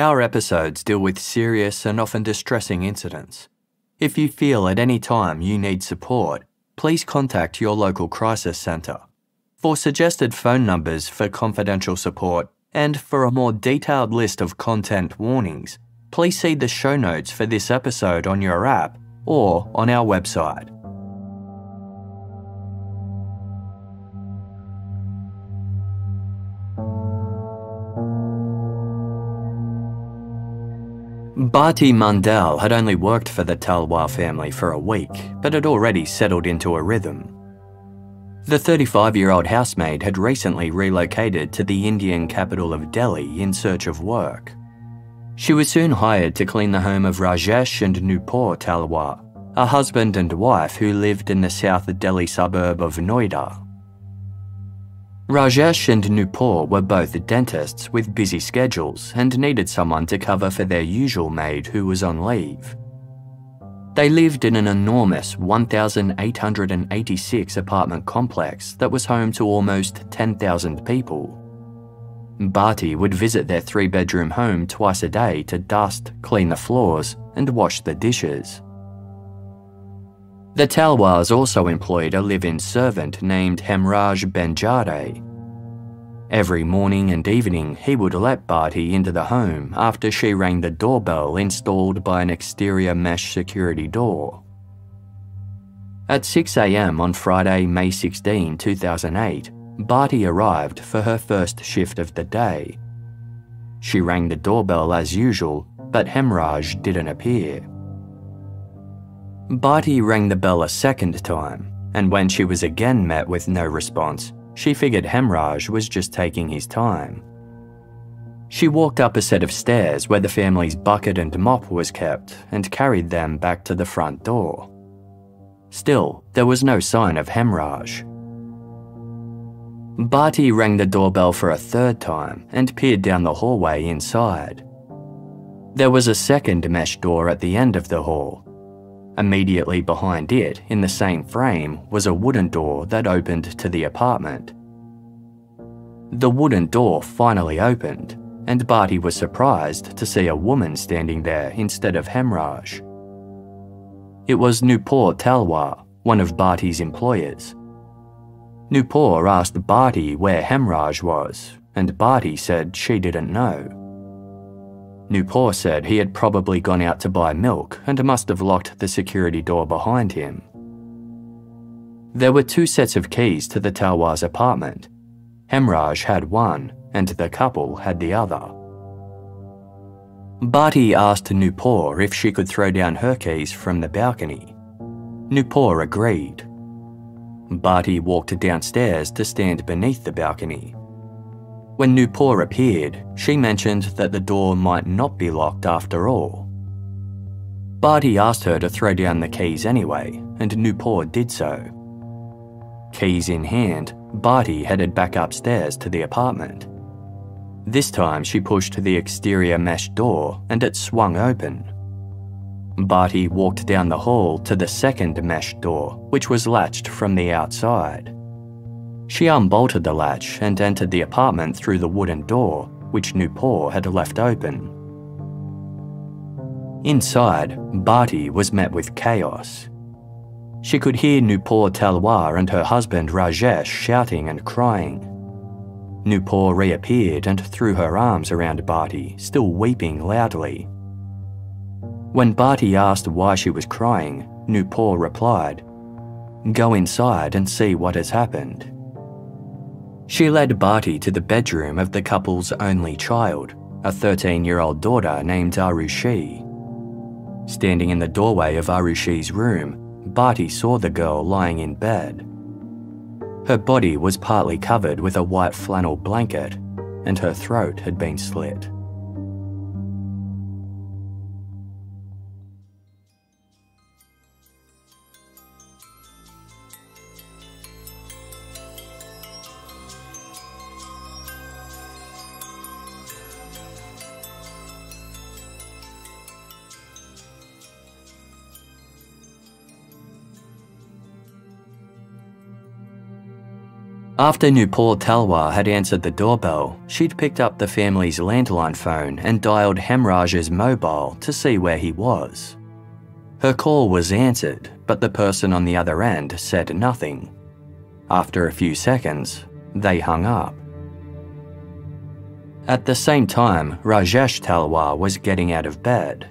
Our episodes deal with serious and often distressing incidents. If you feel at any time you need support, please contact your local crisis centre. For suggested phone numbers for confidential support and for a more detailed list of content warnings, please see the show notes for this episode on your app or on our website. Bharti Mandal had only worked for the Talwar family for a week, but had already settled into a rhythm. The 35 year old housemaid had recently relocated to the Indian capital of Delhi in search of work. She was soon hired to clean the home of Rajesh and Nupur Talwar, a husband and wife who lived in the south Delhi suburb of Noida. Rajesh and Nupur were both dentists with busy schedules and needed someone to cover for their usual maid who was on leave. They lived in an enormous 1,886 apartment complex that was home to almost 10,000 people. Bharti would visit their three bedroom home twice a day to dust, clean the floors, and wash the dishes. The Talwars also employed a live in servant named Hemraj Banjade. Every morning and evening, he would let Bharti into the home after she rang the doorbell installed by an exterior mesh security door. At 6am on Friday, May 16, 2008, Bharti arrived for her first shift of the day. She rang the doorbell as usual, but Hemraj didn't appear. Bharti rang the bell a second time, and when she was again met with no response, she figured Hemraj was just taking his time. She walked up a set of stairs where the family's bucket and mop was kept and carried them back to the front door. Still, there was no sign of Hemraj. Bharti rang the doorbell for a third time and peered down the hallway inside. There was a second mesh door at the end of the hall, Immediately behind it, in the same frame, was a wooden door that opened to the apartment. The wooden door finally opened, and Bharti was surprised to see a woman standing there instead of Hemraj. It was Nupur Talwar, one of Bharti's employers. Nupur asked Bharti where Hemraj was, and Bharti said she didn't know. Nupur said he had probably gone out to buy milk and must have locked the security door behind him. There were two sets of keys to the Talwar's apartment. Hemraj had one, and the couple had the other. Bharti asked Nupur if she could throw down her keys from the balcony. Nupur agreed. Bharti walked downstairs to stand beneath the balcony. When Nupur appeared, she mentioned that the door might not be locked after all. Bharti asked her to throw down the keys anyway, and Nupur did so. Keys in hand, Bharti headed back upstairs to the apartment. This time she pushed the exterior mesh door and it swung open. Bharti walked down the hall to the second mesh door, which was latched from the outside. She unbolted the latch and entered the apartment through the wooden door, which Nupur had left open. Inside, Bharti was met with chaos. She could hear Nupur Talwar and her husband Rajesh shouting and crying. Nupur reappeared and threw her arms around Bharti, still weeping loudly. When Bharti asked why she was crying, Nupur replied, Go inside and see what has happened. She led Bharti to the bedroom of the couple's only child, a 13 year old daughter named Aarushi. Standing in the doorway of Aarushi's room, Bharti saw the girl lying in bed. Her body was partly covered with a white flannel blanket, and her throat had been slit. After Nupur Talwar had answered the doorbell, she'd picked up the family's landline phone and dialed Hemraj's mobile to see where he was. Her call was answered, but the person on the other end said nothing. After a few seconds, they hung up. At the same time, Rajesh Talwar was getting out of bed.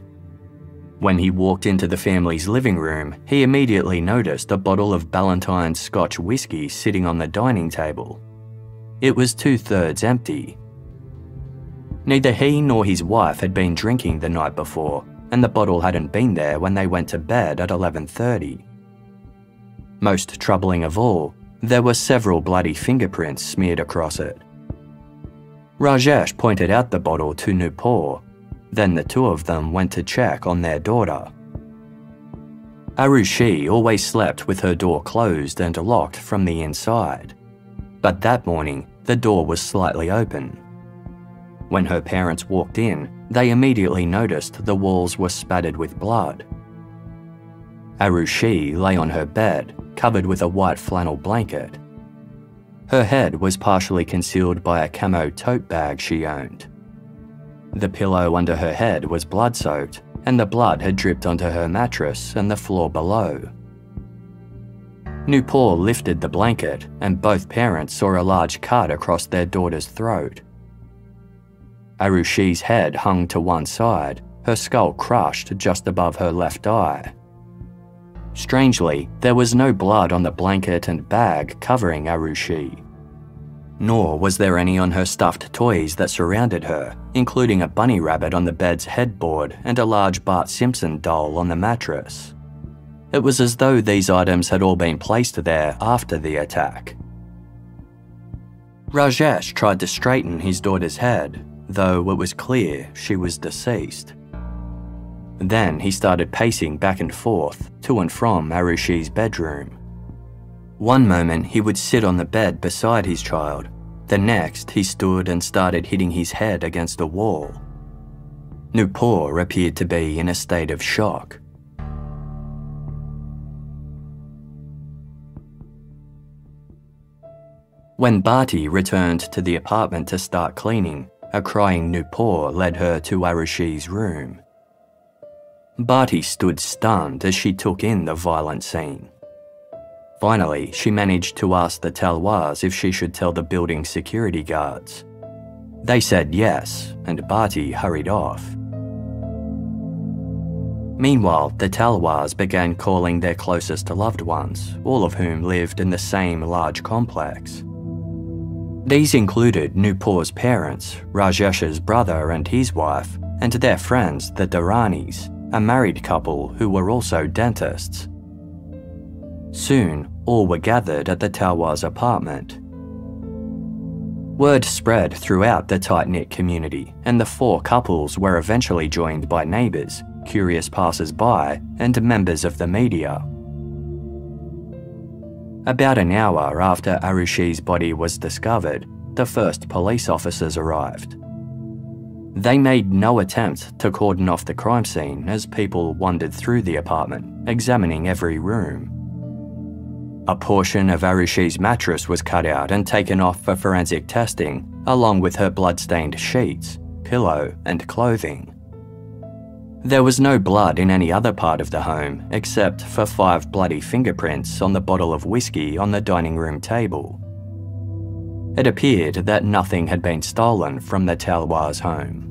When he walked into the family's living room, he immediately noticed a bottle of Ballantine's Scotch whisky sitting on the dining table. It was two thirds empty. Neither he nor his wife had been drinking the night before, and the bottle hadn't been there when they went to bed at 11:30. Most troubling of all, there were several bloody fingerprints smeared across it. Rajesh pointed out the bottle to Nupur then the two of them went to check on their daughter. Aarushi always slept with her door closed and locked from the inside. But that morning, the door was slightly open. When her parents walked in, they immediately noticed the walls were spattered with blood. Aarushi lay on her bed, covered with a white flannel blanket. Her head was partially concealed by a camo tote bag she owned. The pillow under her head was blood soaked, and the blood had dripped onto her mattress and the floor below. Nupur lifted the blanket, and both parents saw a large cut across their daughter's throat. Aarushi's head hung to one side, her skull crushed just above her left eye. Strangely, there was no blood on the blanket and bag covering Aarushi nor was there any on her stuffed toys that surrounded her, including a bunny rabbit on the bed's headboard and a large Bart Simpson doll on the mattress. It was as though these items had all been placed there after the attack. Rajesh tried to straighten his daughter's head, though it was clear she was deceased. Then he started pacing back and forth to and from Aarushi's bedroom. One moment he would sit on the bed beside his child, the next he stood and started hitting his head against a wall. Nupur appeared to be in a state of shock. When Bharti returned to the apartment to start cleaning, a crying Nupur led her to Aarushi's room. Bharti stood stunned as she took in the violent scene. Finally, she managed to ask the Talwars if she should tell the building security guards. They said yes, and Bharti hurried off. Meanwhile, the Talwars began calling their closest loved ones, all of whom lived in the same large complex. These included Nupur's parents, Rajesh's brother and his wife, and their friends, the Duranis, a married couple who were also dentists. Soon, all were gathered at the Talwar's apartment. Word spread throughout the tight knit community, and the four couples were eventually joined by neighbours, curious passers by, and members of the media. About an hour after Aarushi's body was discovered, the first police officers arrived. They made no attempt to cordon off the crime scene as people wandered through the apartment, examining every room. A portion of Aarushi's mattress was cut out and taken off for forensic testing, along with her blood-stained sheets, pillow, and clothing. There was no blood in any other part of the home except for five bloody fingerprints on the bottle of whiskey on the dining room table. It appeared that nothing had been stolen from the Talwar's home.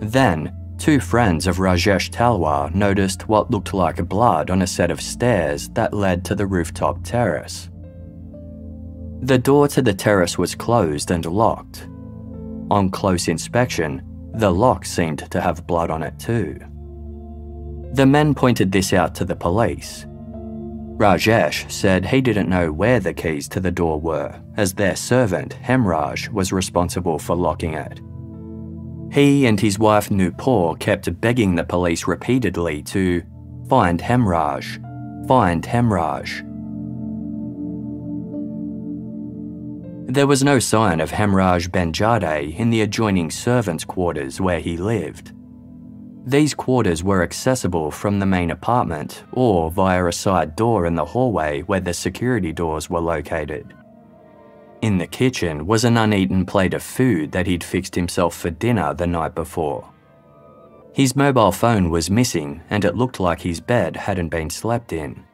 Then, Two friends of Rajesh Talwar noticed what looked like blood on a set of stairs that led to the rooftop terrace. The door to the terrace was closed and locked. On close inspection, the lock seemed to have blood on it too. The men pointed this out to the police. Rajesh said he didn't know where the keys to the door were, as their servant, Hemraj, was responsible for locking it. He and his wife Nupur kept begging the police repeatedly to find Hemraj, find Hemraj. There was no sign of Hemraj Banjade in the adjoining servants' quarters where he lived. These quarters were accessible from the main apartment or via a side door in the hallway where the security doors were located. In the kitchen was an uneaten plate of food that he'd fixed himself for dinner the night before. His mobile phone was missing and it looked like his bed hadn't been slept in.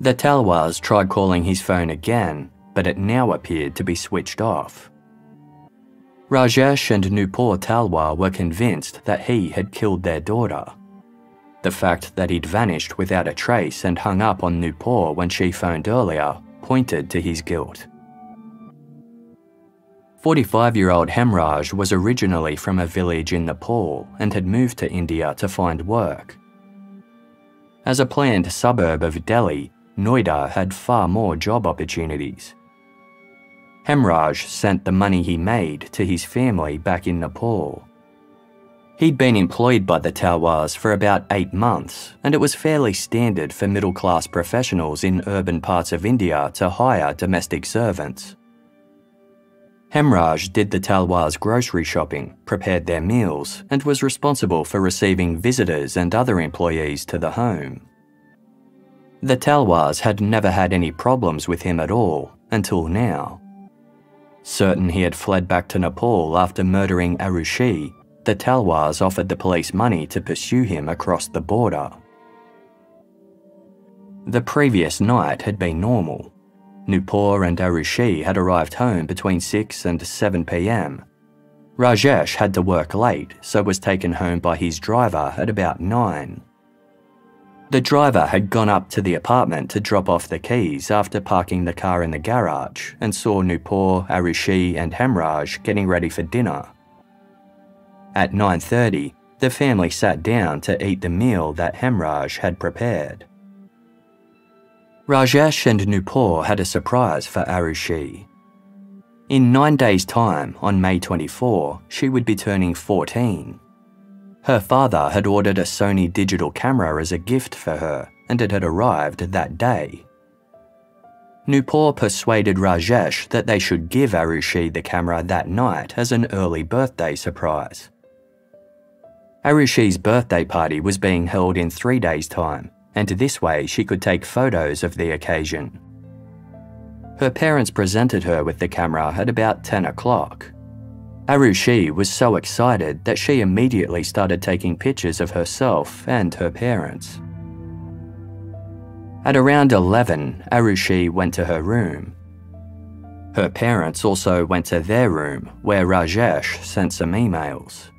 The Talwars tried calling his phone again, but it now appeared to be switched off. Rajesh and Nupur Talwar were convinced that he had killed their daughter. The fact that he'd vanished without a trace and hung up on Nupur when she phoned earlier pointed to his guilt. 45 year old Hemraj was originally from a village in Nepal and had moved to India to find work. As a planned suburb of Delhi, Noida had far more job opportunities. Hemraj sent the money he made to his family back in Nepal. He'd been employed by the Talwars for about eight months, and it was fairly standard for middle class professionals in urban parts of India to hire domestic servants. Hemraj did the Talwars' grocery shopping, prepared their meals, and was responsible for receiving visitors and other employees to the home. The Talwars had never had any problems with him at all until now. Certain he had fled back to Nepal after murdering Aarushi, the Talwars offered the police money to pursue him across the border. The previous night had been normal. Nupur and Aarushi had arrived home between 6 and 7 pm. Rajesh had to work late, so was taken home by his driver at about 9. The driver had gone up to the apartment to drop off the keys after parking the car in the garage and saw Nupur, Aarushi and Hemraj getting ready for dinner. At 9.30, the family sat down to eat the meal that Hemraj had prepared. Rajesh and Nupur had a surprise for Aarushi. In nine days' time, on May 24, she would be turning 14. Her father had ordered a Sony digital camera as a gift for her, and it had arrived that day. Nupur persuaded Rajesh that they should give Aarushi the camera that night as an early birthday surprise. Aarushi's birthday party was being held in three days' time, and this way she could take photos of the occasion. Her parents presented her with the camera at about 10 o'clock. Aarushi was so excited that she immediately started taking pictures of herself and her parents. At around 11, Aarushi went to her room. Her parents also went to their room, where Rajesh sent some emails.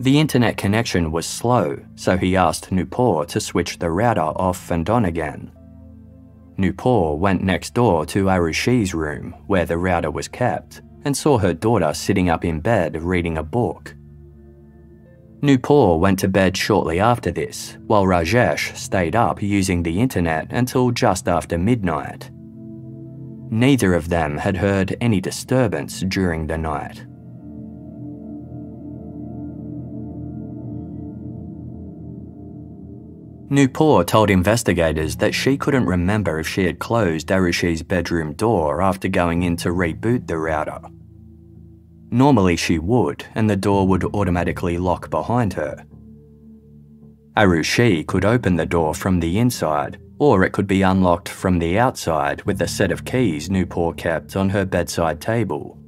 The internet connection was slow, so he asked Nupur to switch the router off and on again. Nupur went next door to Aarushi's room, where the router was kept, and saw her daughter sitting up in bed reading a book. Nupur went to bed shortly after this, while Rajesh stayed up using the internet until just after midnight. Neither of them had heard any disturbance during the night. Nupur told investigators that she couldn't remember if she had closed Aarushi's bedroom door after going in to reboot the router. Normally she would, and the door would automatically lock behind her. Aarushi could open the door from the inside, or it could be unlocked from the outside with a set of keys Nupur kept on her bedside table.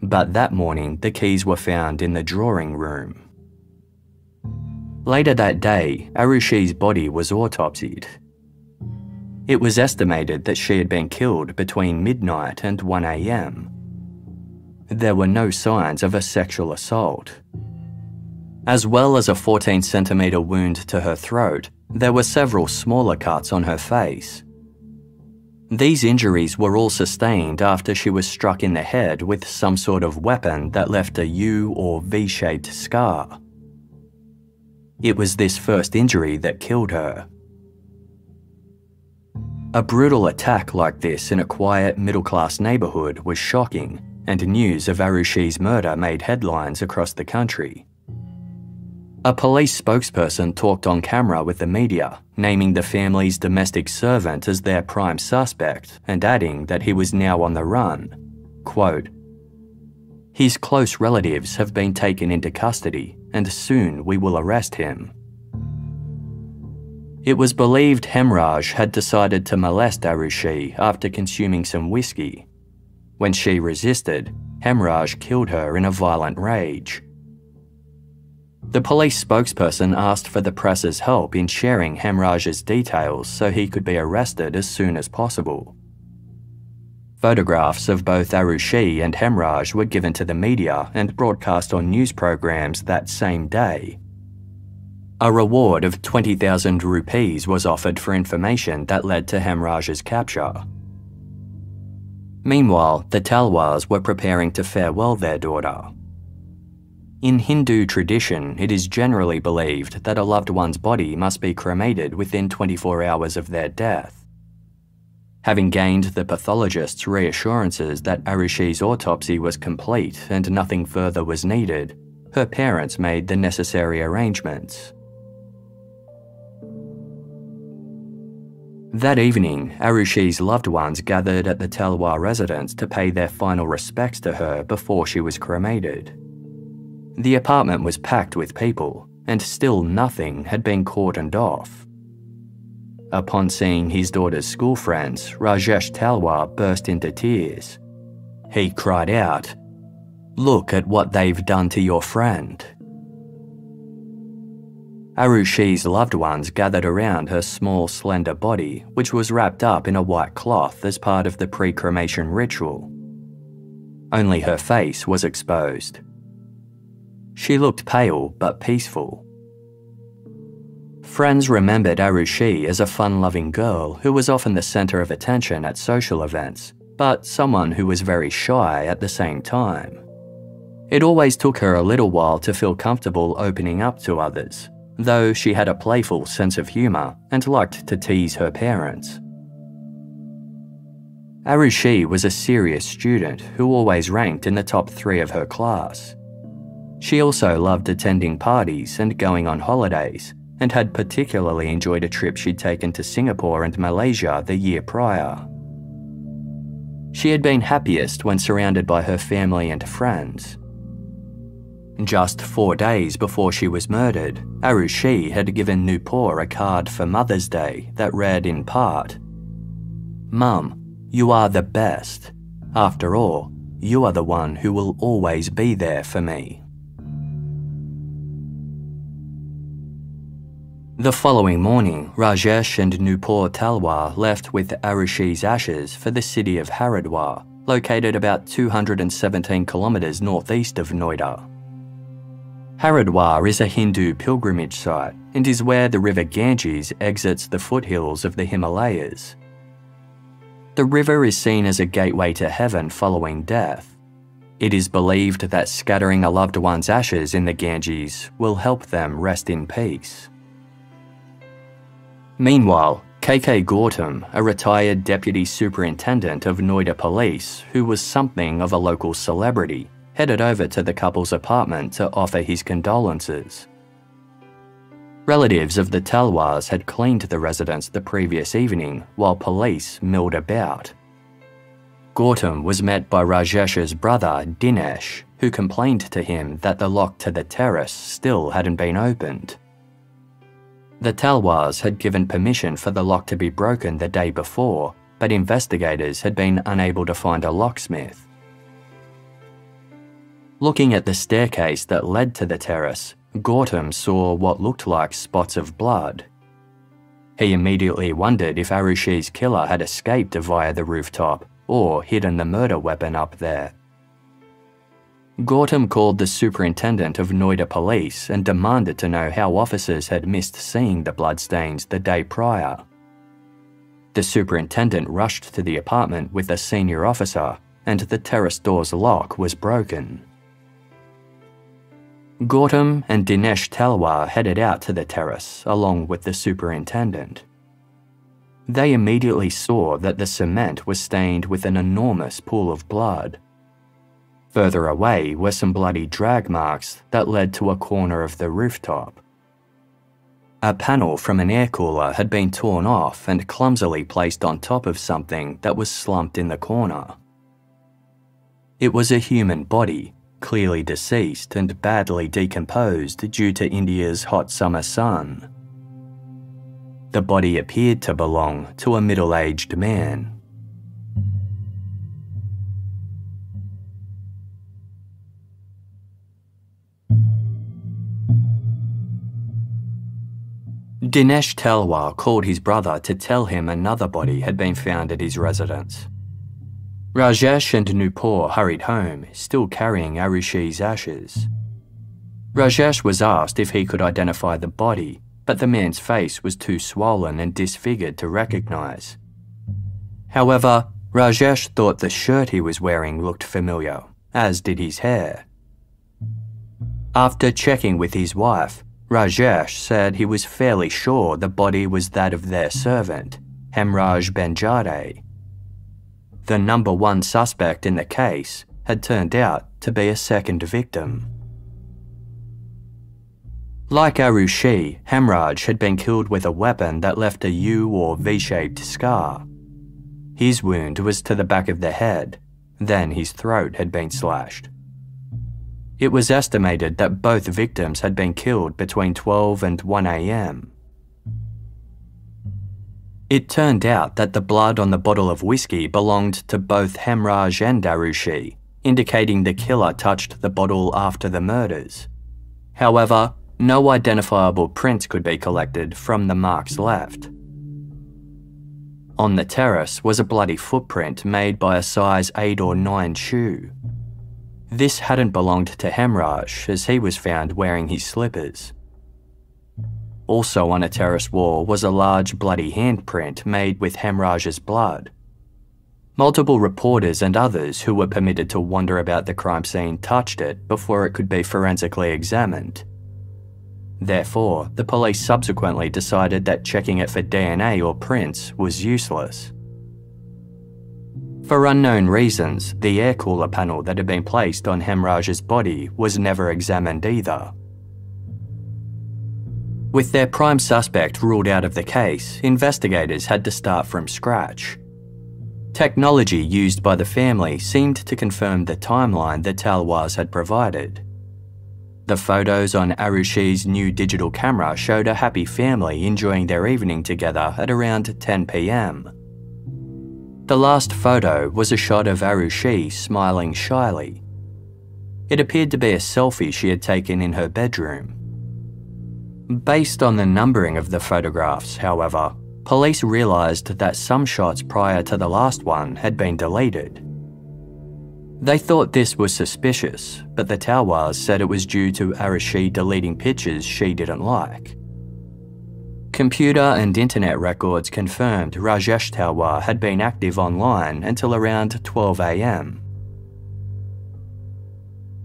But that morning, the keys were found in the drawing room. Later that day, Aarushi's body was autopsied. It was estimated that she had been killed between midnight and 1am. There were no signs of a sexual assault. As well as a 14 centimetre wound to her throat, there were several smaller cuts on her face. These injuries were all sustained after she was struck in the head with some sort of weapon that left a U or V shaped scar. It was this first injury that killed her. A brutal attack like this in a quiet middle class neighbourhood was shocking, and news of Aarushi's murder made headlines across the country. A police spokesperson talked on camera with the media, naming the family's domestic servant as their prime suspect and adding that he was now on the run. Quote, His close relatives have been taken into custody and soon we will arrest him. It was believed Hemraj had decided to molest Aarushi after consuming some whiskey. When she resisted, Hemraj killed her in a violent rage. The police spokesperson asked for the press's help in sharing Hemraj's details so he could be arrested as soon as possible. Photographs of both Aarushi and Hemraj were given to the media and broadcast on news programs that same day. A reward of 20,000 rupees was offered for information that led to Hemraj's capture. Meanwhile, the Talwars were preparing to farewell their daughter. In Hindu tradition, it is generally believed that a loved one's body must be cremated within 24 hours of their death. Having gained the pathologist's reassurances that Aarushi's autopsy was complete and nothing further was needed, her parents made the necessary arrangements. That evening, Aarushi's loved ones gathered at the Talwar residence to pay their final respects to her before she was cremated. The apartment was packed with people, and still nothing had been cordoned off. Upon seeing his daughter's school friends, Rajesh Talwar burst into tears. He cried out, Look at what they've done to your friend. Aarushi's loved ones gathered around her small, slender body, which was wrapped up in a white cloth as part of the pre cremation ritual. Only her face was exposed. She looked pale but peaceful. Friends remembered Aarushi as a fun loving girl who was often the centre of attention at social events, but someone who was very shy at the same time. It always took her a little while to feel comfortable opening up to others, though she had a playful sense of humour and liked to tease her parents. Aarushi was a serious student who always ranked in the top three of her class. She also loved attending parties and going on holidays, and had particularly enjoyed a trip she'd taken to Singapore and Malaysia the year prior. She had been happiest when surrounded by her family and friends. Just four days before she was murdered, Aarushi had given Nupur a card for Mother's Day that read in part Mum, you are the best. After all, you are the one who will always be there for me. The following morning, Rajesh and Nupur Talwar left with Aarushi's ashes for the city of Haridwar, located about 217 kilometres northeast of Noida. Haridwar is a Hindu pilgrimage site and is where the river Ganges exits the foothills of the Himalayas. The river is seen as a gateway to heaven following death. It is believed that scattering a loved one's ashes in the Ganges will help them rest in peace. Meanwhile, KK Gautam, a retired deputy superintendent of Noida Police who was something of a local celebrity, headed over to the couple's apartment to offer his condolences. Relatives of the Talwars had cleaned the residence the previous evening while police milled about. Gautam was met by Rajesh's brother, Dinesh, who complained to him that the lock to the terrace still hadn't been opened. The Talwars had given permission for the lock to be broken the day before, but investigators had been unable to find a locksmith. Looking at the staircase that led to the terrace, Gautam saw what looked like spots of blood. He immediately wondered if Aarushi's killer had escaped via the rooftop or hidden the murder weapon up there. Gautam called the superintendent of Noida Police and demanded to know how officers had missed seeing the bloodstains the day prior. The superintendent rushed to the apartment with a senior officer, and the terrace door's lock was broken. Gautam and Dinesh Talwar headed out to the terrace along with the superintendent. They immediately saw that the cement was stained with an enormous pool of blood. Further away were some bloody drag marks that led to a corner of the rooftop. A panel from an air cooler had been torn off and clumsily placed on top of something that was slumped in the corner. It was a human body, clearly deceased and badly decomposed due to India's hot summer sun. The body appeared to belong to a middle aged man. Dinesh Talwar called his brother to tell him another body had been found at his residence. Rajesh and Nupur hurried home, still carrying Aarushi's ashes. Rajesh was asked if he could identify the body, but the man's face was too swollen and disfigured to recognize. However, Rajesh thought the shirt he was wearing looked familiar, as did his hair. After checking with his wife, Rajesh said he was fairly sure the body was that of their servant, Hemraj Banjade. The number one suspect in the case had turned out to be a second victim. Like Aarushi, Hemraj had been killed with a weapon that left a U or V shaped scar. His wound was to the back of the head, then his throat had been slashed. It was estimated that both victims had been killed between 12 and 1 am. It turned out that the blood on the bottle of whiskey belonged to both Hemraj and Aarushi, indicating the killer touched the bottle after the murders. However, no identifiable prints could be collected from the marks left. On the terrace was a bloody footprint made by a size 8 or 9 shoe. This hadn't belonged to Hemraj, as he was found wearing his slippers. Also on a terrace wall was a large bloody handprint made with Hemraj's blood. Multiple reporters and others who were permitted to wander about the crime scene touched it before it could be forensically examined. Therefore, the police subsequently decided that checking it for DNA or prints was useless. For unknown reasons, the air cooler panel that had been placed on Hemraj's body was never examined either. With their prime suspect ruled out of the case, investigators had to start from scratch. Technology used by the family seemed to confirm the timeline the Talwars had provided. The photos on Aarushi's new digital camera showed a happy family enjoying their evening together at around 10 pm. The last photo was a shot of Aarushi smiling shyly. It appeared to be a selfie she had taken in her bedroom. Based on the numbering of the photographs, however, police realised that some shots prior to the last one had been deleted. They thought this was suspicious, but the Talwars said it was due to Aarushi deleting pictures she didn't like. Computer and internet records confirmed Rajesh Talwar had been active online until around 12 am.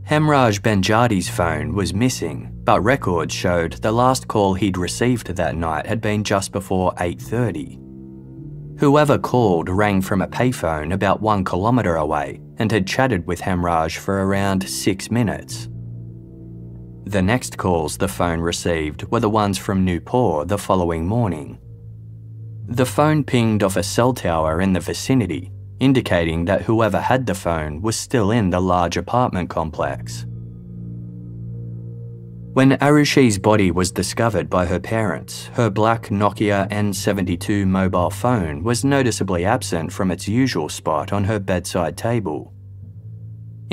Hemraj Banjade's phone was missing, but records showed the last call he'd received that night had been just before 8.30. Whoever called rang from a payphone about one kilometre away and had chatted with Hemraj for around six minutes. The next calls the phone received were the ones from Nupur the following morning. The phone pinged off a cell tower in the vicinity, indicating that whoever had the phone was still in the large apartment complex. When Aarushi's body was discovered by her parents, her black Nokia N72 mobile phone was noticeably absent from its usual spot on her bedside table.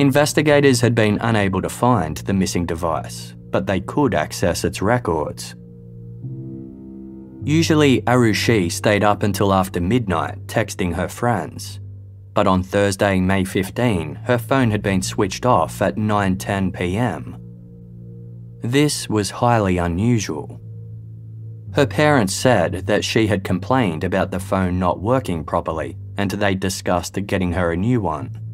Investigators had been unable to find the missing device, but they could access its records. Usually, Aarushi stayed up until after midnight texting her friends. But on Thursday, May 15, her phone had been switched off at 9:10 p.m. This was highly unusual. Her parents said that she had complained about the phone not working properly and they discussed getting her a new one.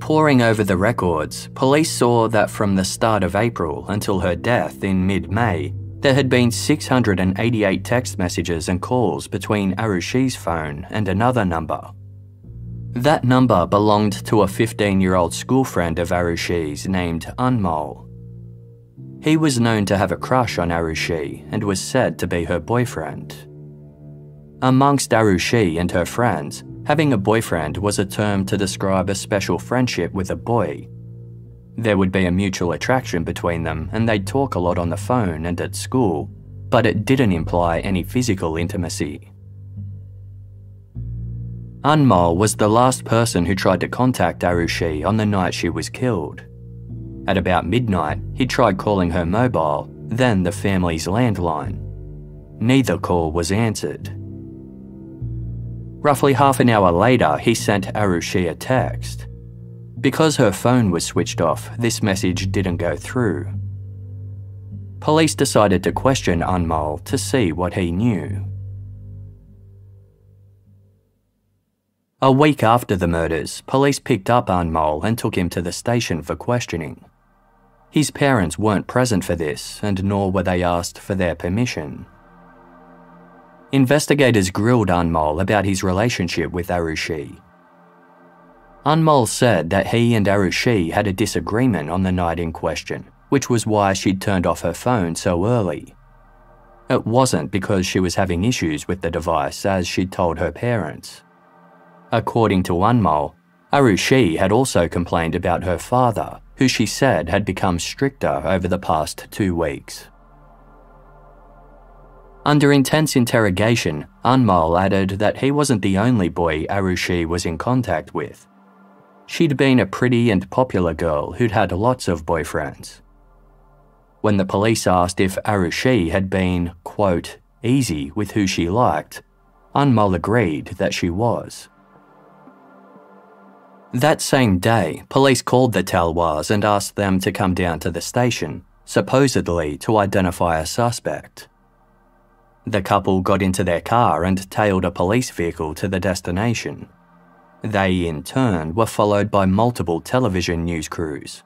Poring over the records, police saw that from the start of April until her death in mid May, there had been 688 text messages and calls between Aarushi's phone and another number. That number belonged to a 15 year old school friend of Aarushi's named Anmol. He was known to have a crush on Aarushi and was said to be her boyfriend. Amongst Aarushi and her friends, Having a boyfriend was a term to describe a special friendship with a boy. There would be a mutual attraction between them, and they'd talk a lot on the phone and at school, but it didn't imply any physical intimacy. Anmol was the last person who tried to contact Aarushi on the night she was killed. At about midnight, he tried calling her mobile, then the family's landline. Neither call was answered. Roughly half an hour later, he sent Aarushi a text. Because her phone was switched off, this message didn't go through. Police decided to question Anmol to see what he knew. A week after the murders, police picked up Anmol and took him to the station for questioning. His parents weren't present for this, and nor were they asked for their permission. Investigators grilled Anmol about his relationship with Aarushi. Anmol said that he and Aarushi had a disagreement on the night in question, which was why she'd turned off her phone so early. It wasn't because she was having issues with the device, as she'd told her parents. According to Anmol, Aarushi had also complained about her father, who she said had become stricter over the past two weeks. Under intense interrogation, Anmol added that he wasn't the only boy Aarushi was in contact with. She'd been a pretty and popular girl who'd had lots of boyfriends. When the police asked if Aarushi had been, quote, easy with who she liked, Anmol agreed that she was. That same day, police called the Talwars and asked them to come down to the station, supposedly to identify a suspect. The couple got into their car and tailed a police vehicle to the destination. They, in turn, were followed by multiple television news crews.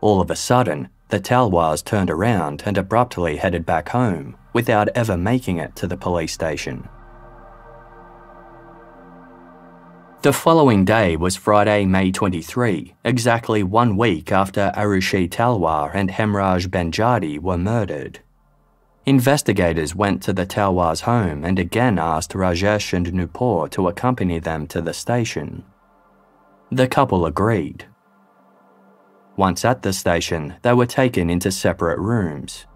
All of a sudden, the Talwars turned around and abruptly headed back home without ever making it to the police station. The following day was Friday, May 23, exactly one week after Aarushi Talwar and Hemraj Banjade were murdered. Investigators went to the Talwar's home and again asked Rajesh and Nupur to accompany them to the station. The couple agreed. Once at the station, they were taken into separate rooms.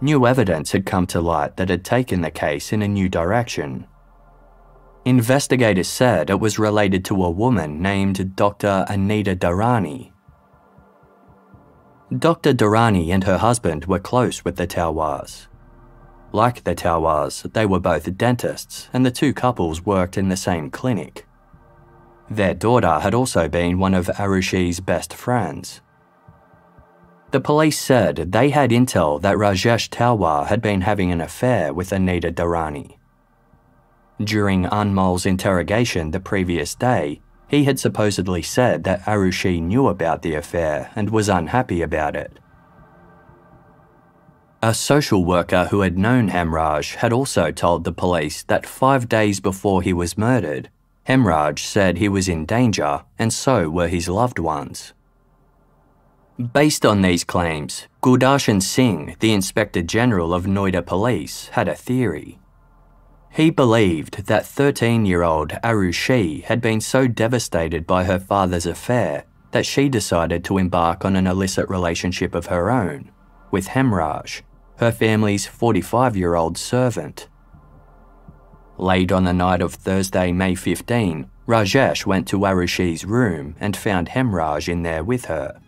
New evidence had come to light that had taken the case in a new direction. Investigators said it was related to a woman named Dr. Anita Dharani, Dr. Dharani and her husband were close with the Talwars. Like the Talwars, they were both dentists, and the two couples worked in the same clinic. Their daughter had also been one of Aarushi's best friends. The police said they had intel that Rajesh Talwar had been having an affair with Anita Dharani. During Anmol's interrogation the previous day, he had supposedly said that Aarushi knew about the affair and was unhappy about it. A social worker who had known Hemraj had also told the police that five days before he was murdered, Hemraj said he was in danger and so were his loved ones. Based on these claims, Gurdarshan Singh, the Inspector General of Noida Police, had a theory. He believed that 13 year old Aarushi had been so devastated by her father's affair that she decided to embark on an illicit relationship of her own with Hemraj, her family's 45 year old servant. Late on the night of Thursday, May 15, Rajesh went to Aarushi's room and found Hemraj in there with her.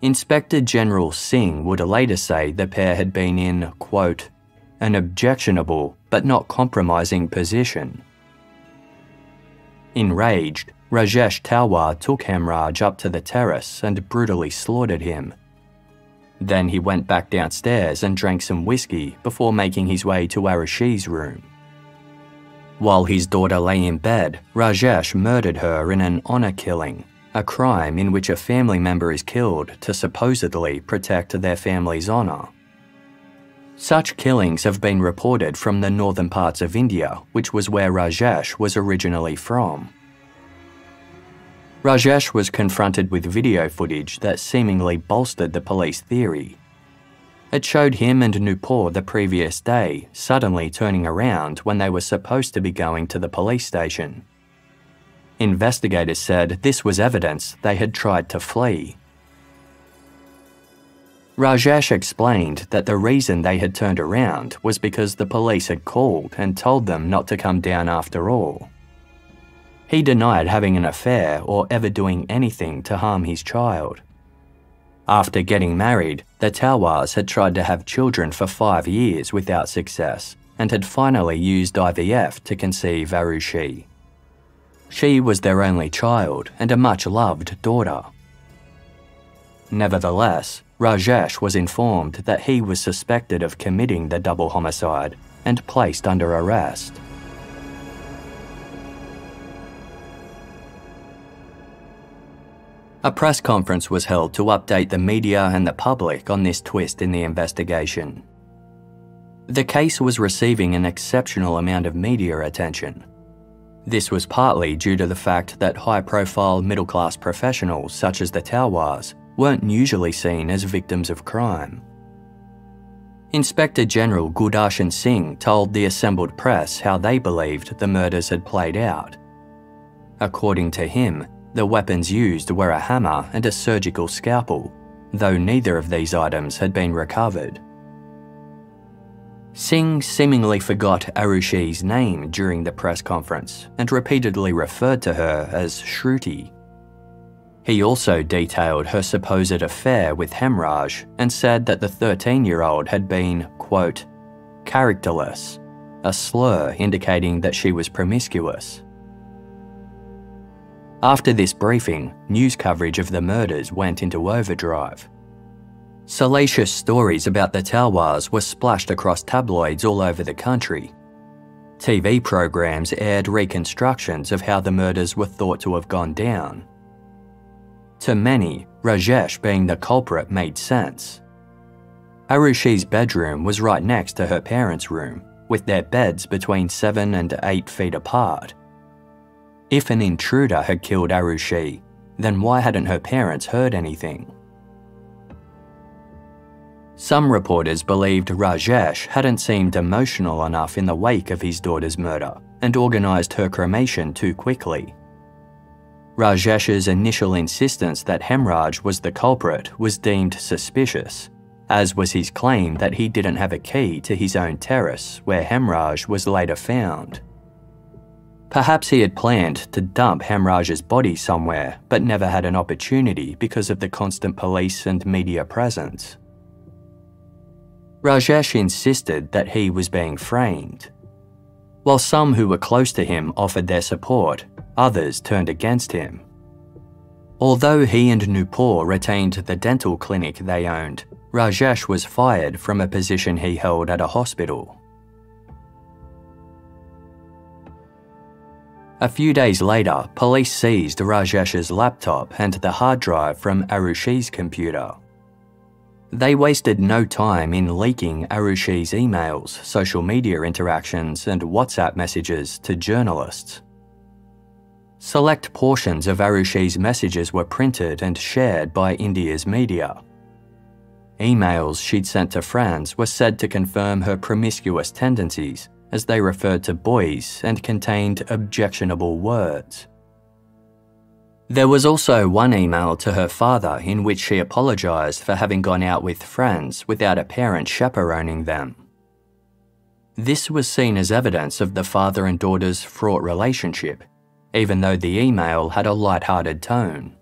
Inspector General Singh would later say the pair had been in, quote, an objectionable but not compromising position. Enraged, Rajesh Talwar took Hemraj up to the terrace and brutally slaughtered him. Then he went back downstairs and drank some whiskey before making his way to Aarushi's room. While his daughter lay in bed, Rajesh murdered her in an honour killing, a crime in which a family member is killed to supposedly protect their family's honour. Such killings have been reported from the northern parts of India, which was where Rajesh was originally from. Rajesh was confronted with video footage that seemingly bolstered the police theory. It showed him and Nupur the previous day suddenly turning around when they were supposed to be going to the police station. Investigators said this was evidence they had tried to flee. Rajesh explained that the reason they had turned around was because the police had called and told them not to come down after all. He denied having an affair or ever doing anything to harm his child. After getting married, the Talwars had tried to have children for five years without success and had finally used IVF to conceive Aarushi. She was their only child and a much loved daughter. Nevertheless, Rajesh was informed that he was suspected of committing the double homicide and placed under arrest. A press conference was held to update the media and the public on this twist in the investigation. The case was receiving an exceptional amount of media attention. This was partly due to the fact that high profile middle class professionals such as the Talwars weren't usually seen as victims of crime. Inspector General Gurdarshan Singh told the assembled press how they believed the murders had played out. According to him, the weapons used were a hammer and a surgical scalpel, though neither of these items had been recovered. Singh seemingly forgot Aarushi's name during the press conference and repeatedly referred to her as Shruti. He also detailed her supposed affair with Hemraj and said that the 13 year old had been, quote, characterless, a slur indicating that she was promiscuous. After this briefing, news coverage of the murders went into overdrive. Salacious stories about the Talwars were splashed across tabloids all over the country. TV programs aired reconstructions of how the murders were thought to have gone down. To many, Rajesh being the culprit made sense. Aarushi's bedroom was right next to her parents' room, with their beds between 7 and 8 feet apart. If an intruder had killed Aarushi, then why hadn't her parents heard anything? Some reporters believed Rajesh hadn't seemed emotional enough in the wake of his daughter's murder and organised her cremation too quickly. Rajesh's initial insistence that Hemraj was the culprit was deemed suspicious, as was his claim that he didn't have a key to his own terrace where Hemraj was later found. Perhaps he had planned to dump Hemraj's body somewhere, but never had an opportunity because of the constant police and media presence. Rajesh insisted that he was being framed. While some who were close to him offered their support, others turned against him. Although he and Nupur retained the dental clinic they owned, Rajesh was fired from a position he held at a hospital. A few days later, police seized Rajesh's laptop and the hard drive from Aarushi's computer. They wasted no time in leaking Aarushi's emails, social media interactions, and WhatsApp messages to journalists. Select portions of Aarushi's messages were printed and shared by India's media. Emails she'd sent to friends were said to confirm her promiscuous tendencies as they referred to boys and contained objectionable words. There was also one email to her father in which she apologised for having gone out with friends without a parent chaperoning them. This was seen as evidence of the father and daughter's fraught relationship, even though the email had a light-hearted tone.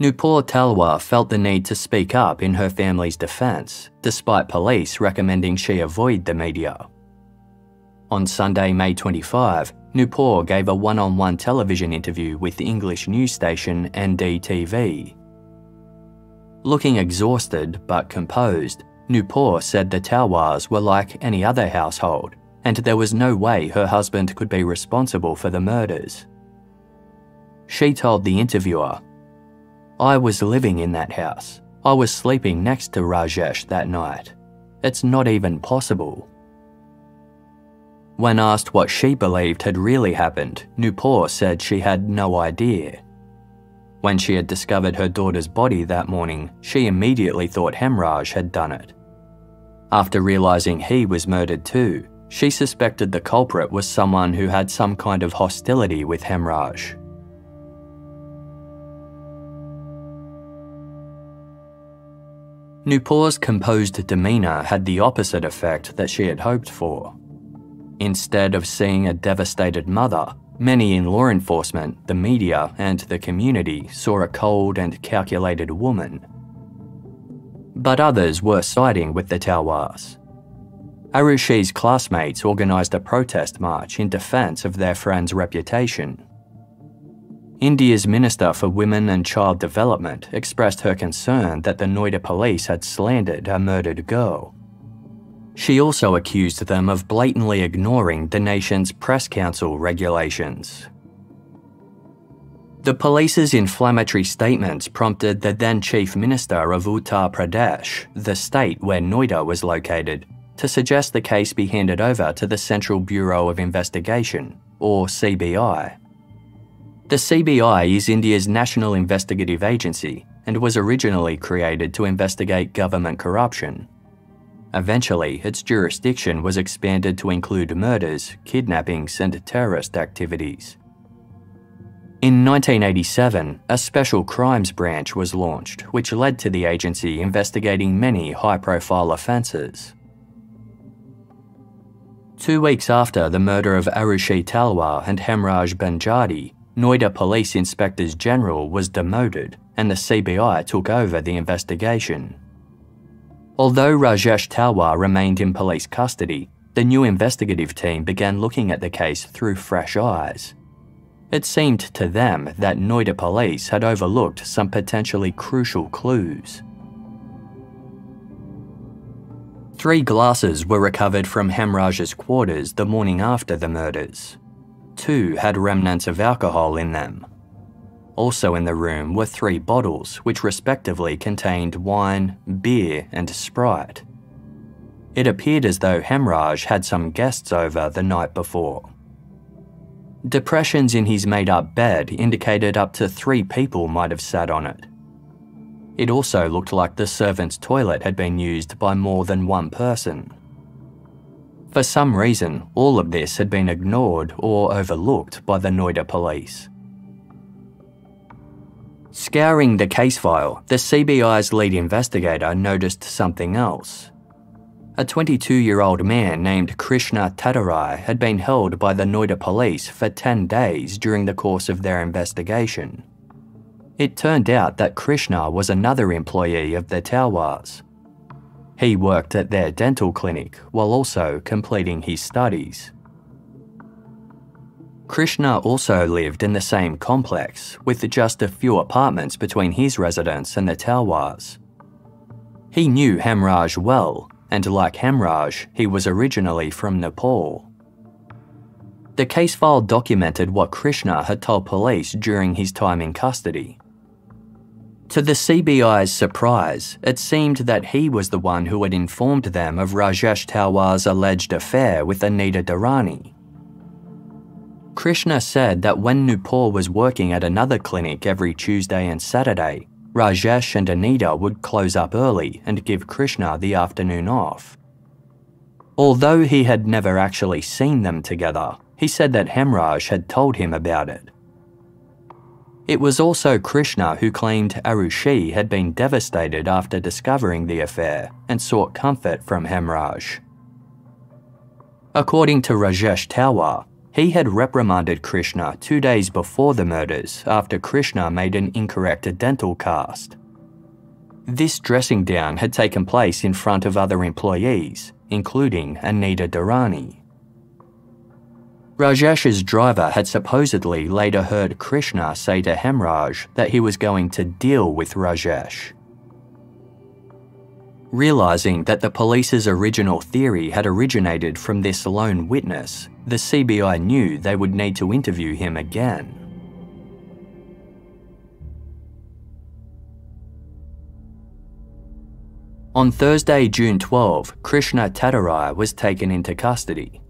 Nupur Talwar felt the need to speak up in her family's defence, despite police recommending she avoid the media. On Sunday, May 25, Nupur gave a one on one television interview with the English news station NDTV. Looking exhausted but composed, Nupur said the Talwars were like any other household, and there was no way her husband could be responsible for the murders. She told the interviewer I was living in that house. I was sleeping next to Rajesh that night. It's not even possible. When asked what she believed had really happened, Nupur said she had no idea. When she had discovered her daughter's body that morning, she immediately thought Hemraj had done it. After realizing he was murdered too, she suspected the culprit was someone who had some kind of hostility with Hemraj. Nupur's composed demeanour had the opposite effect that she had hoped for. Instead of seeing a devastated mother, Many in law enforcement, the media, and the community saw a cold and calculated woman. But others were siding with the Talwars. Aarushi's classmates organised a protest march in defence of their friend's reputation. India's Minister for Women and Child Development expressed her concern that the Noida police had slandered a murdered girl. She also accused them of blatantly ignoring the nation's press council regulations. The police's inflammatory statements prompted the then Chief Minister of Uttar Pradesh, the state where Noida was located, to suggest the case be handed over to the Central Bureau of Investigation, or CBI. The CBI is India's national investigative agency and was originally created to investigate government corruption. Eventually, its jurisdiction was expanded to include murders, kidnappings, and terrorist activities. In 1987, a special crimes branch was launched, which led to the agency investigating many high profile offences. Two weeks after the murder of Aarushi Talwar and Hemraj Banjade, Noida Police Inspectors General was demoted and the CBI took over the investigation. Although Rajesh Talwar remained in police custody, the new investigative team began looking at the case through fresh eyes. It seemed to them that Noida police had overlooked some potentially crucial clues. Three glasses were recovered from Hemraj's quarters the morning after the murders. Two had remnants of alcohol in them. Also in the room were three bottles, which respectively contained wine, beer, and Sprite. It appeared as though Hemraj had some guests over the night before. Depressions in his made up bed indicated up to three people might have sat on it. It also looked like the servant's toilet had been used by more than one person. For some reason, all of this had been ignored or overlooked by the Noida police. Scouring the case file, the CBI's lead investigator noticed something else. A 22 year old man named Krishna Thadarai had been held by the Noida police for 10 days during the course of their investigation. It turned out that Krishna was another employee of the Talwars. He worked at their dental clinic while also completing his studies. Krishna also lived in the same complex, with just a few apartments between his residence and the Talwars. He knew Hemraj well, and like Hemraj, he was originally from Nepal. The case file documented what Krishna had told police during his time in custody. To the CBI's surprise, it seemed that he was the one who had informed them of Rajesh Talwar's alleged affair with Anita Durrani. Krishna said that when Nupur was working at another clinic every Tuesday and Saturday, Rajesh and Anita would close up early and give Krishna the afternoon off. Although he had never actually seen them together, he said that Hemraj had told him about it. It was also Krishna who claimed Aarushi had been devastated after discovering the affair and sought comfort from Hemraj. According to Rajesh Talwar, he had reprimanded Krishna two days before the murders after Krishna made an incorrect dental cast. This dressing down had taken place in front of other employees, including Anita Durrani. Rajesh's driver had supposedly later heard Krishna say to Hemraj that he was going to deal with Rajesh. Realising that the police's original theory had originated from this lone witness, the CBI knew they would need to interview him again. On Thursday, June 12, Krishna Thadarai was taken into custody.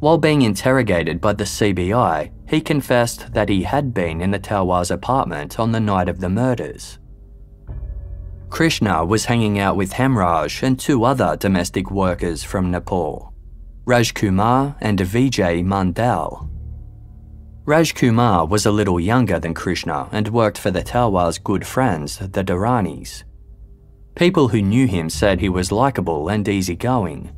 While being interrogated by the CBI, he confessed that he had been in the Talwars apartment on the night of the murders. Krishna was hanging out with Hemraj and two other domestic workers from Nepal, Rajkumar and Vijay Mandal. Rajkumar was a little younger than Krishna and worked for the Talwar's good friends, the Durranis. People who knew him said he was likable and easygoing.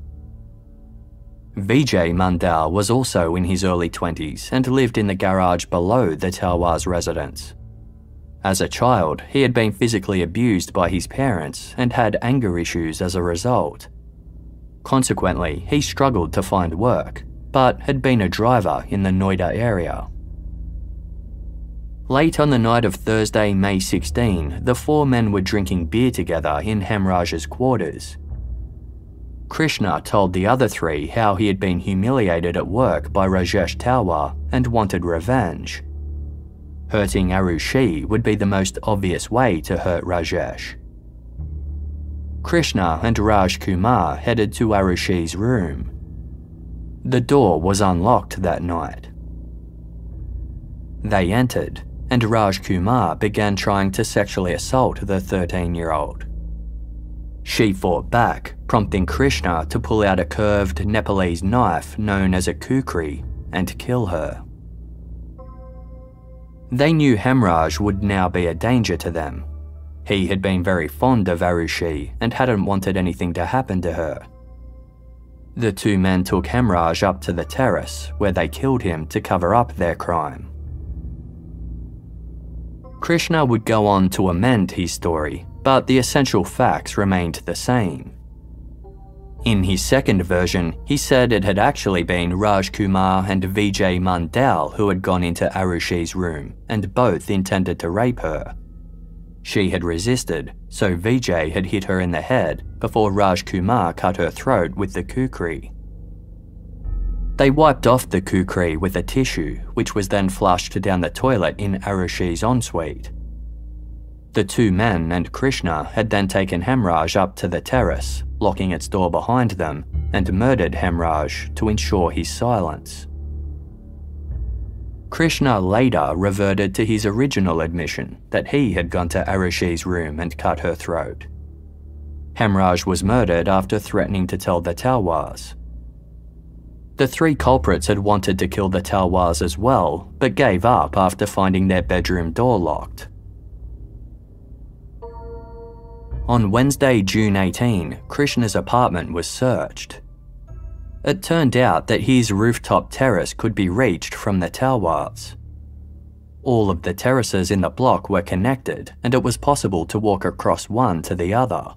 Vijay Mandal was also in his early 20s and lived in the garage below the Talwar's residence. As a child, he had been physically abused by his parents and had anger issues as a result. Consequently, he struggled to find work, but had been a driver in the Noida area. Late on the night of Thursday, May 16, the four men were drinking beer together in Hemraj's quarters. Krishna told the other three how he had been humiliated at work by Rajesh Talwar and wanted revenge. Hurting Aarushi would be the most obvious way to hurt Rajesh. Krishna and Raj Kumar headed to Aarushi's room. The door was unlocked that night. They entered, and Raj Kumar began trying to sexually assault the 13 year old. She fought back, prompting Krishna to pull out a curved Nepalese knife known as a kukri and kill her. They knew Hemraj would now be a danger to them. He had been very fond of Aarushi and hadn't wanted anything to happen to her. The two men took Hemraj up to the terrace, where they killed him to cover up their crime. Krishna would go on to amend his story, but the essential facts remained the same. In his second version, he said it had actually been Raj Kumar and Vijay Mandal who had gone into Aarushi's room, and both intended to rape her. She had resisted, so Vijay had hit her in the head before Raj Kumar cut her throat with the kukri. They wiped off the kukri with a tissue, which was then flushed down the toilet in Aarushi's ensuite. The two men and Krishna had then taken Hemraj up to the terrace, locking its door behind them, and murdered Hemraj to ensure his silence. Krishna later reverted to his original admission that he had gone to Aarushi's room and cut her throat. Hemraj was murdered after threatening to tell the Talwars. The three culprits had wanted to kill the Talwars as well, but gave up after finding their bedroom door locked. On Wednesday, June 18, Krishna's apartment was searched. It turned out that his rooftop terrace could be reached from the Talwars. All of the terraces in the block were connected, and it was possible to walk across one to the other.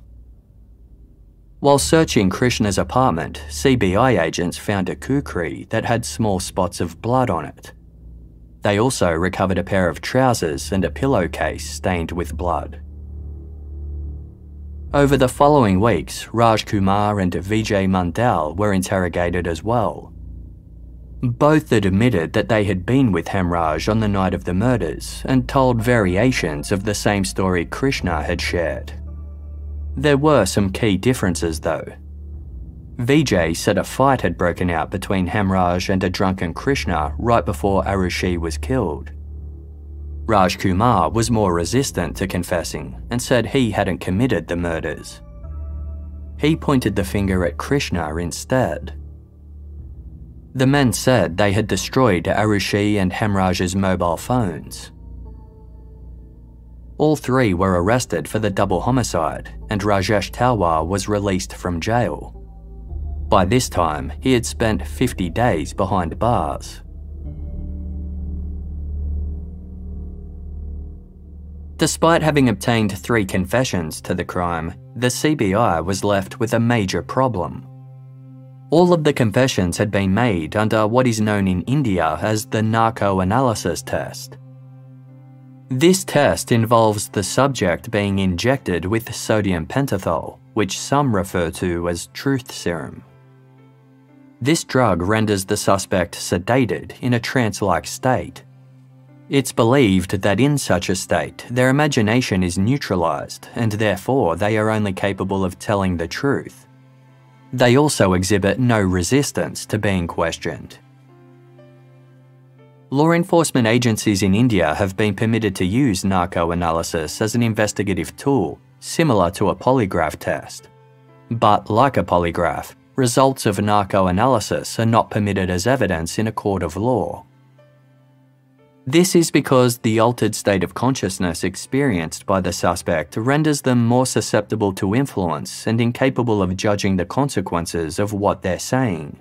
While searching Krishna's apartment, CBI agents found a kukri that had small spots of blood on it. They also recovered a pair of trousers and a pillowcase stained with blood. Over the following weeks, Raj Kumar and Vijay Mandal were interrogated as well. Both had admitted that they had been with Hemraj on the night of the murders and told variations of the same story Krishna had shared. There were some key differences though. Vijay said a fight had broken out between Hemraj and a drunken Krishna right before Aarushi was killed. Raj Kumar was more resistant to confessing and said he hadn't committed the murders. He pointed the finger at Krishna instead. The men said they had destroyed Aarushi and Hemraj's mobile phones. All three were arrested for the double homicide, and Rajesh Talwar was released from jail. By this time, he had spent 50 days behind bars. Despite having obtained three confessions to the crime, the CBI was left with a major problem. All of the confessions had been made under what is known in India as the narco analysis test. This test involves the subject being injected with sodium pentothal, which some refer to as truth serum. This drug renders the suspect sedated in a trance like state it's believed that in such a state, their imagination is neutralized and therefore they are only capable of telling the truth. They also exhibit no resistance to being questioned. Law enforcement agencies in India have been permitted to use narco-analysis as an investigative tool, similar to a polygraph test. But like a polygraph, results of narco-analysis are not permitted as evidence in a court of law. This is because the altered state of consciousness experienced by the suspect renders them more susceptible to influence and incapable of judging the consequences of what they're saying.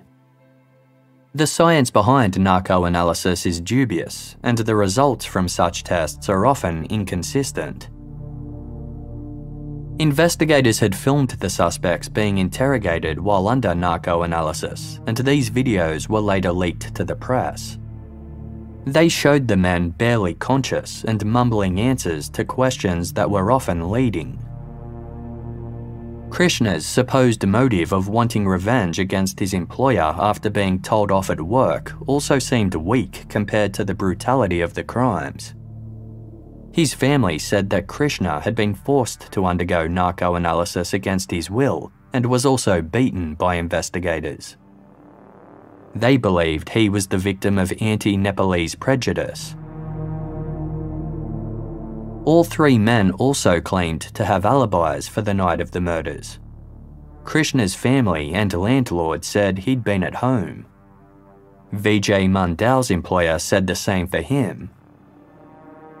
The science behind narco-analysis is dubious, and the results from such tests are often inconsistent. Investigators had filmed the suspects being interrogated while under narco-analysis, and these videos were later leaked to the press. They showed the men barely conscious and mumbling answers to questions that were often leading. Krishna's supposed motive of wanting revenge against his employer after being told off at work also seemed weak compared to the brutality of the crimes. His family said that Krishna had been forced to undergo narco analysis against his will and was also beaten by investigators. They believed he was the victim of anti Nepalese prejudice all three men also claimed to have alibis for the night of the murders. Krishna's family and landlord said he'd been at home. Vijay Mandal's employer said the same for him.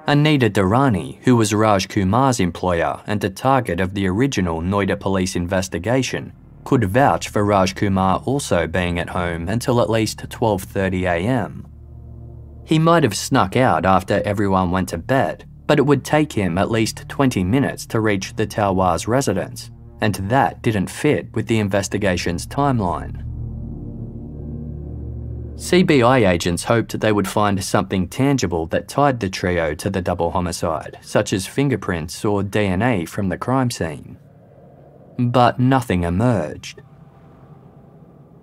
Anita Durrani, who was Raj Kumar's employer and a target of the original Noida police investigation, could vouch for Raj Kumar also being at home until at least 12.30am. He might have snuck out after everyone went to bed, but it would take him at least 20 minutes to reach the Talwar's residence, and that didn't fit with the investigation's timeline. CBI agents hoped they would find something tangible that tied the trio to the double homicide, such as fingerprints or DNA from the crime scene. But nothing emerged.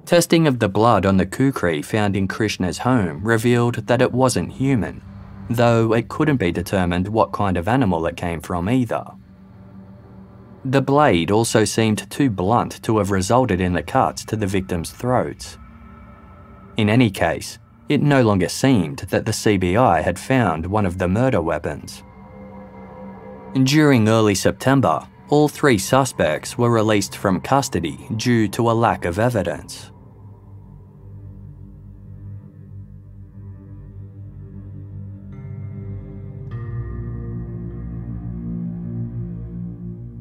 Testing of the blood on the kukri found in Krishna's home revealed that it wasn't human, though it couldn't be determined what kind of animal it came from either. The blade also seemed too blunt to have resulted in the cuts to the victims' throats. In any case, it no longer seemed that the CBI had found one of the murder weapons. During early September, all three suspects were released from custody due to a lack of evidence.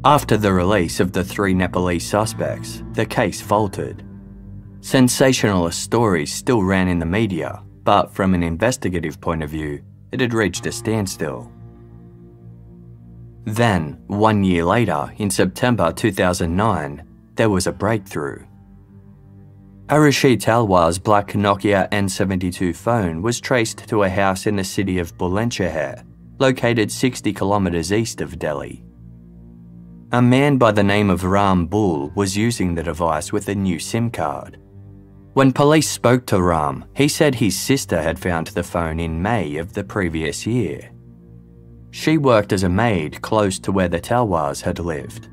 After the release of the three Nepalese suspects, the case faltered. Sensationalist stories still ran in the media, but from an investigative point of view, it had reached a standstill. Then, one year later, in September 2009, there was a breakthrough. Aarushi Talwar's black Nokia N72 phone was traced to a house in the city of Bulandshahr, located 60 kilometres east of Delhi. A man by the name of Ram Bull was using the device with a new SIM card. When police spoke to Ram, he said his sister had found the phone in May of the previous year. She worked as a maid close to where the Talwars had lived.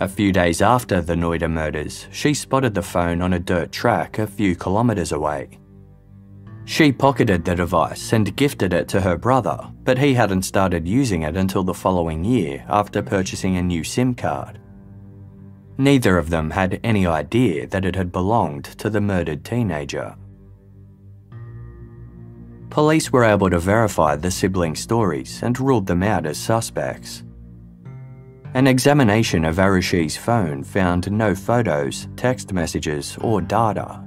A few days after the Noida murders, she spotted the phone on a dirt track a few kilometres away. She pocketed the device and gifted it to her brother, but he hadn't started using it until the following year after purchasing a new SIM card. Neither of them had any idea that it had belonged to the murdered teenager. Police were able to verify the siblings' stories and ruled them out as suspects. An examination of Aarushi's phone found no photos, text messages, or data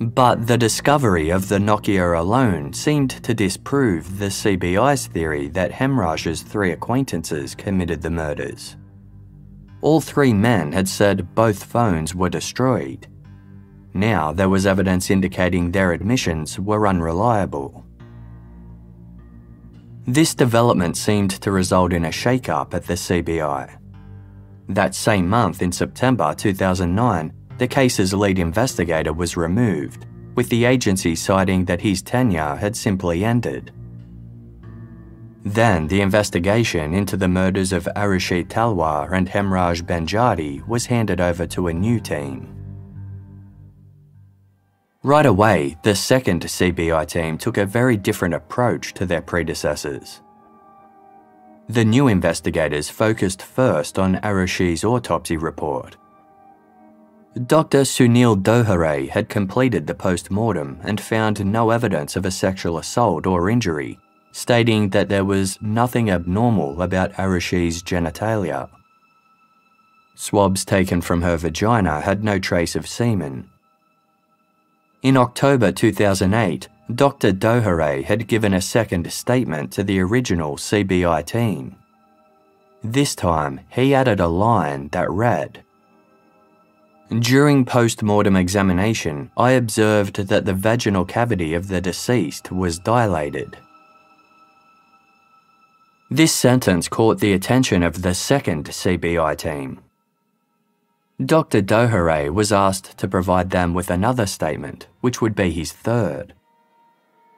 but the discovery of the Nokia alone seemed to disprove the CBI's theory that Hemraj's three acquaintances committed the murders. All three men had said both phones were destroyed. Now there was evidence indicating their admissions were unreliable. This development seemed to result in a shake-up at the CBI. That same month in September 2009, the case's lead investigator was removed, with the agency citing that his tenure had simply ended. Then the investigation into the murders of Aarushi Talwar and Hemraj Banjade was handed over to a new team. Right away, the second CBI team took a very different approach to their predecessors. The new investigators focused first on Aarushi's autopsy report. Dr. Sunil Dohare had completed the post mortem and found no evidence of a sexual assault or injury, stating that there was nothing abnormal about Aarushi's genitalia. Swabs taken from her vagina had no trace of semen, in October 2008, Dr. Dohare had given a second statement to the original CBI team. This time, he added a line that read During post mortem examination, I observed that the vaginal cavity of the deceased was dilated. This sentence caught the attention of the second CBI team. Dr. Dohare was asked to provide them with another statement, which would be his third.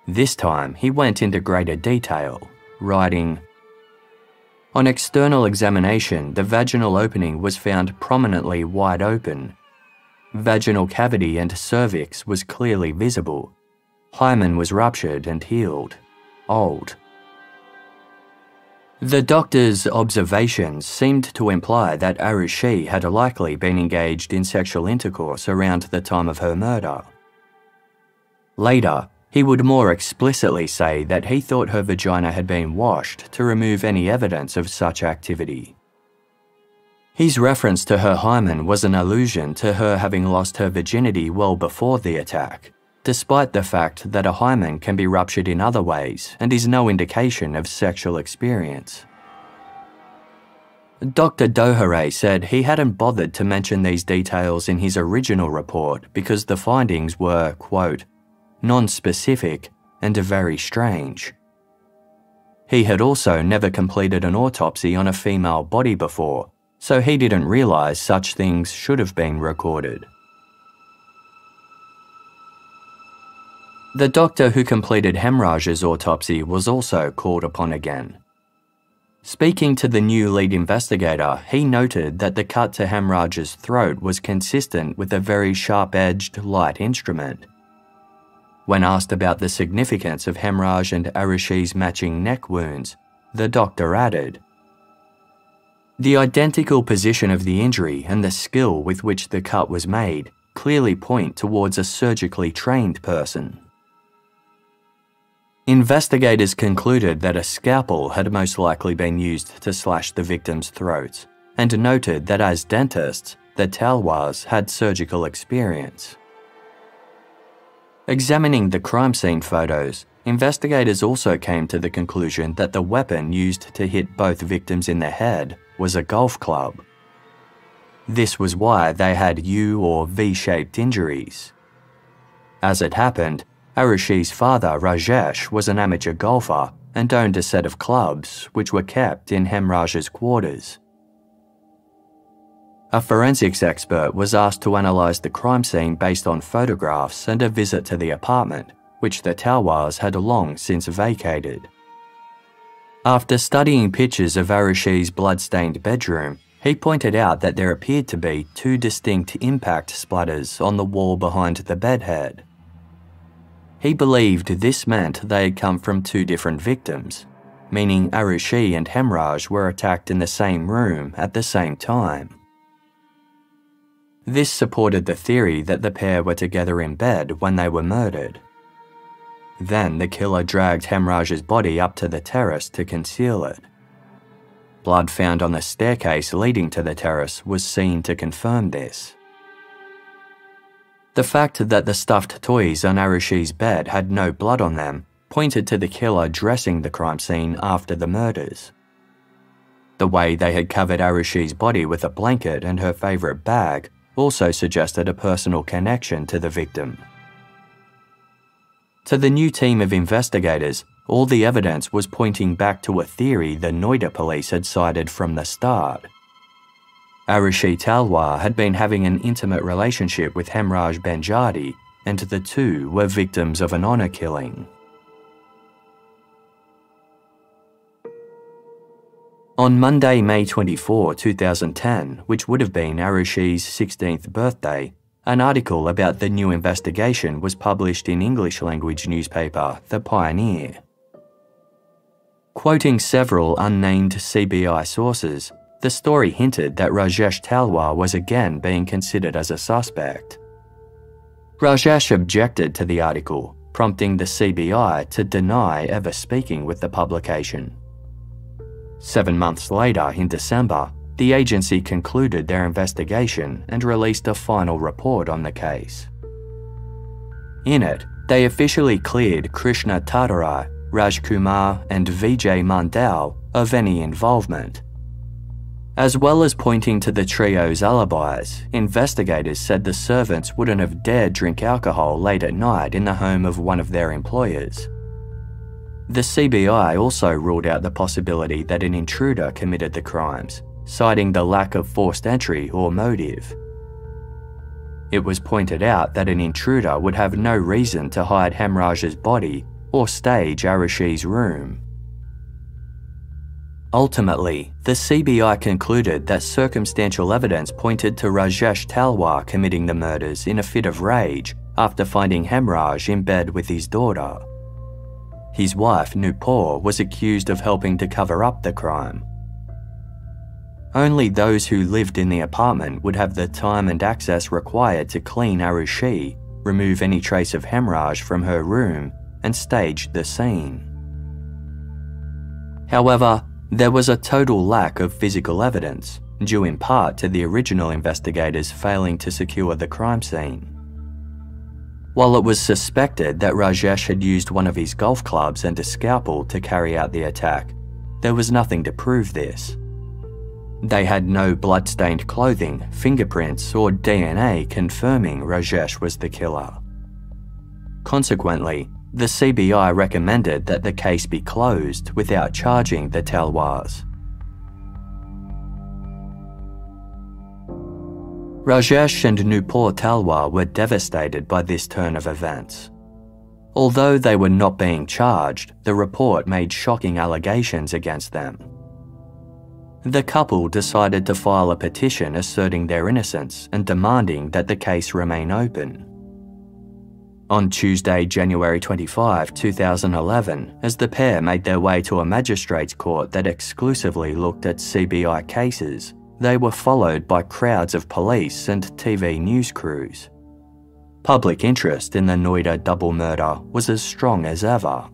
This time, he went into greater detail, writing On external examination, the vaginal opening was found prominently wide open. Vaginal cavity and cervix was clearly visible. Hymen was ruptured and healed. Old. The doctor's observations seemed to imply that Aarushi had likely been engaged in sexual intercourse around the time of her murder. Later, he would more explicitly say that he thought her vagina had been washed to remove any evidence of such activity. His reference to her hymen was an allusion to her having lost her virginity well before the attack, despite the fact that a hymen can be ruptured in other ways and is no indication of sexual experience. Dr. Dohare said he hadn't bothered to mention these details in his original report because the findings were, quote, non-specific and very strange. He had also never completed an autopsy on a female body before, so he didn't realise such things should have been recorded. The doctor who completed Hemraj's autopsy was also called upon again. Speaking to the new lead investigator, he noted that the cut to Hemraj's throat was consistent with a very sharp edged, light instrument. When asked about the significance of Hemraj and Aarushi's matching neck wounds, the doctor added, The identical position of the injury and the skill with which the cut was made clearly point towards a surgically trained person. Investigators concluded that a scalpel had most likely been used to slash the victim's throats, and noted that as dentists, the Talwars had surgical experience. Examining the crime scene photos, investigators also came to the conclusion that the weapon used to hit both victims in the head was a golf club. This was why they had U or V shaped injuries. As it happened, Aarushi's father, Rajesh, was an amateur golfer and owned a set of clubs which were kept in Hemraj's quarters. A forensics expert was asked to analyse the crime scene based on photographs and a visit to the apartment, which the Talwars had long since vacated. After studying pictures of Aarushi's blood-stained bedroom, he pointed out that there appeared to be two distinct impact splatters on the wall behind the bedhead. He believed this meant they had come from two different victims, meaning Aarushi and Hemraj were attacked in the same room at the same time. This supported the theory that the pair were together in bed when they were murdered. Then the killer dragged Hemraj's body up to the terrace to conceal it. Blood found on the staircase leading to the terrace was seen to confirm this. The fact that the stuffed toys on Aarushi's bed had no blood on them pointed to the killer dressing the crime scene after the murders. The way they had covered Aarushi's body with a blanket and her favourite bag also suggested a personal connection to the victim. To the new team of investigators, all the evidence was pointing back to a theory the Noida police had cited from the start Aarushi Talwar had been having an intimate relationship with Hemraj Banjade, and the two were victims of an honour killing. On Monday, May 24, 2010, which would have been Aarushi's 16th birthday, an article about the new investigation was published in English language newspaper The Pioneer. Quoting several unnamed CBI sources, the story hinted that Rajesh Talwar was again being considered as a suspect. Rajesh objected to the article, prompting the CBI to deny ever speaking with the publication. Seven months later, in December, the agency concluded their investigation and released a final report on the case. In it, they officially cleared Krishna Thadarai, Raj Kumar, and Vijay Mandal of any involvement. As well as pointing to the trio's alibis, investigators said the servants wouldn't have dared drink alcohol late at night in the home of one of their employers. The CBI also ruled out the possibility that an intruder committed the crimes, citing the lack of forced entry or motive. It was pointed out that an intruder would have no reason to hide Hemraj's body or stage Aarushi's room. Ultimately, the CBI concluded that circumstantial evidence pointed to Rajesh Talwar committing the murders in a fit of rage after finding Hemraj in bed with his daughter. His wife, Nupur, was accused of helping to cover up the crime. Only those who lived in the apartment would have the time and access required to clean Aarushi, remove any trace of Hemraj from her room, and stage the scene. However, there was a total lack of physical evidence, due in part to the original investigators failing to secure the crime scene. While it was suspected that Rajesh had used one of his golf clubs and a scalpel to carry out the attack, there was nothing to prove this. They had no blood-stained clothing, fingerprints, or DNA confirming Rajesh was the killer. Consequently, the CBI recommended that the case be closed without charging the Talwars. Rajesh and Nupur Talwar were devastated by this turn of events. Although they were not being charged, the report made shocking allegations against them. The couple decided to file a petition asserting their innocence and demanding that the case remain open. On Tuesday, January 25, 2011, as the pair made their way to a magistrates court that exclusively looked at CBI cases, they were followed by crowds of police and TV news crews. Public interest in the Noida double murder was as strong as ever.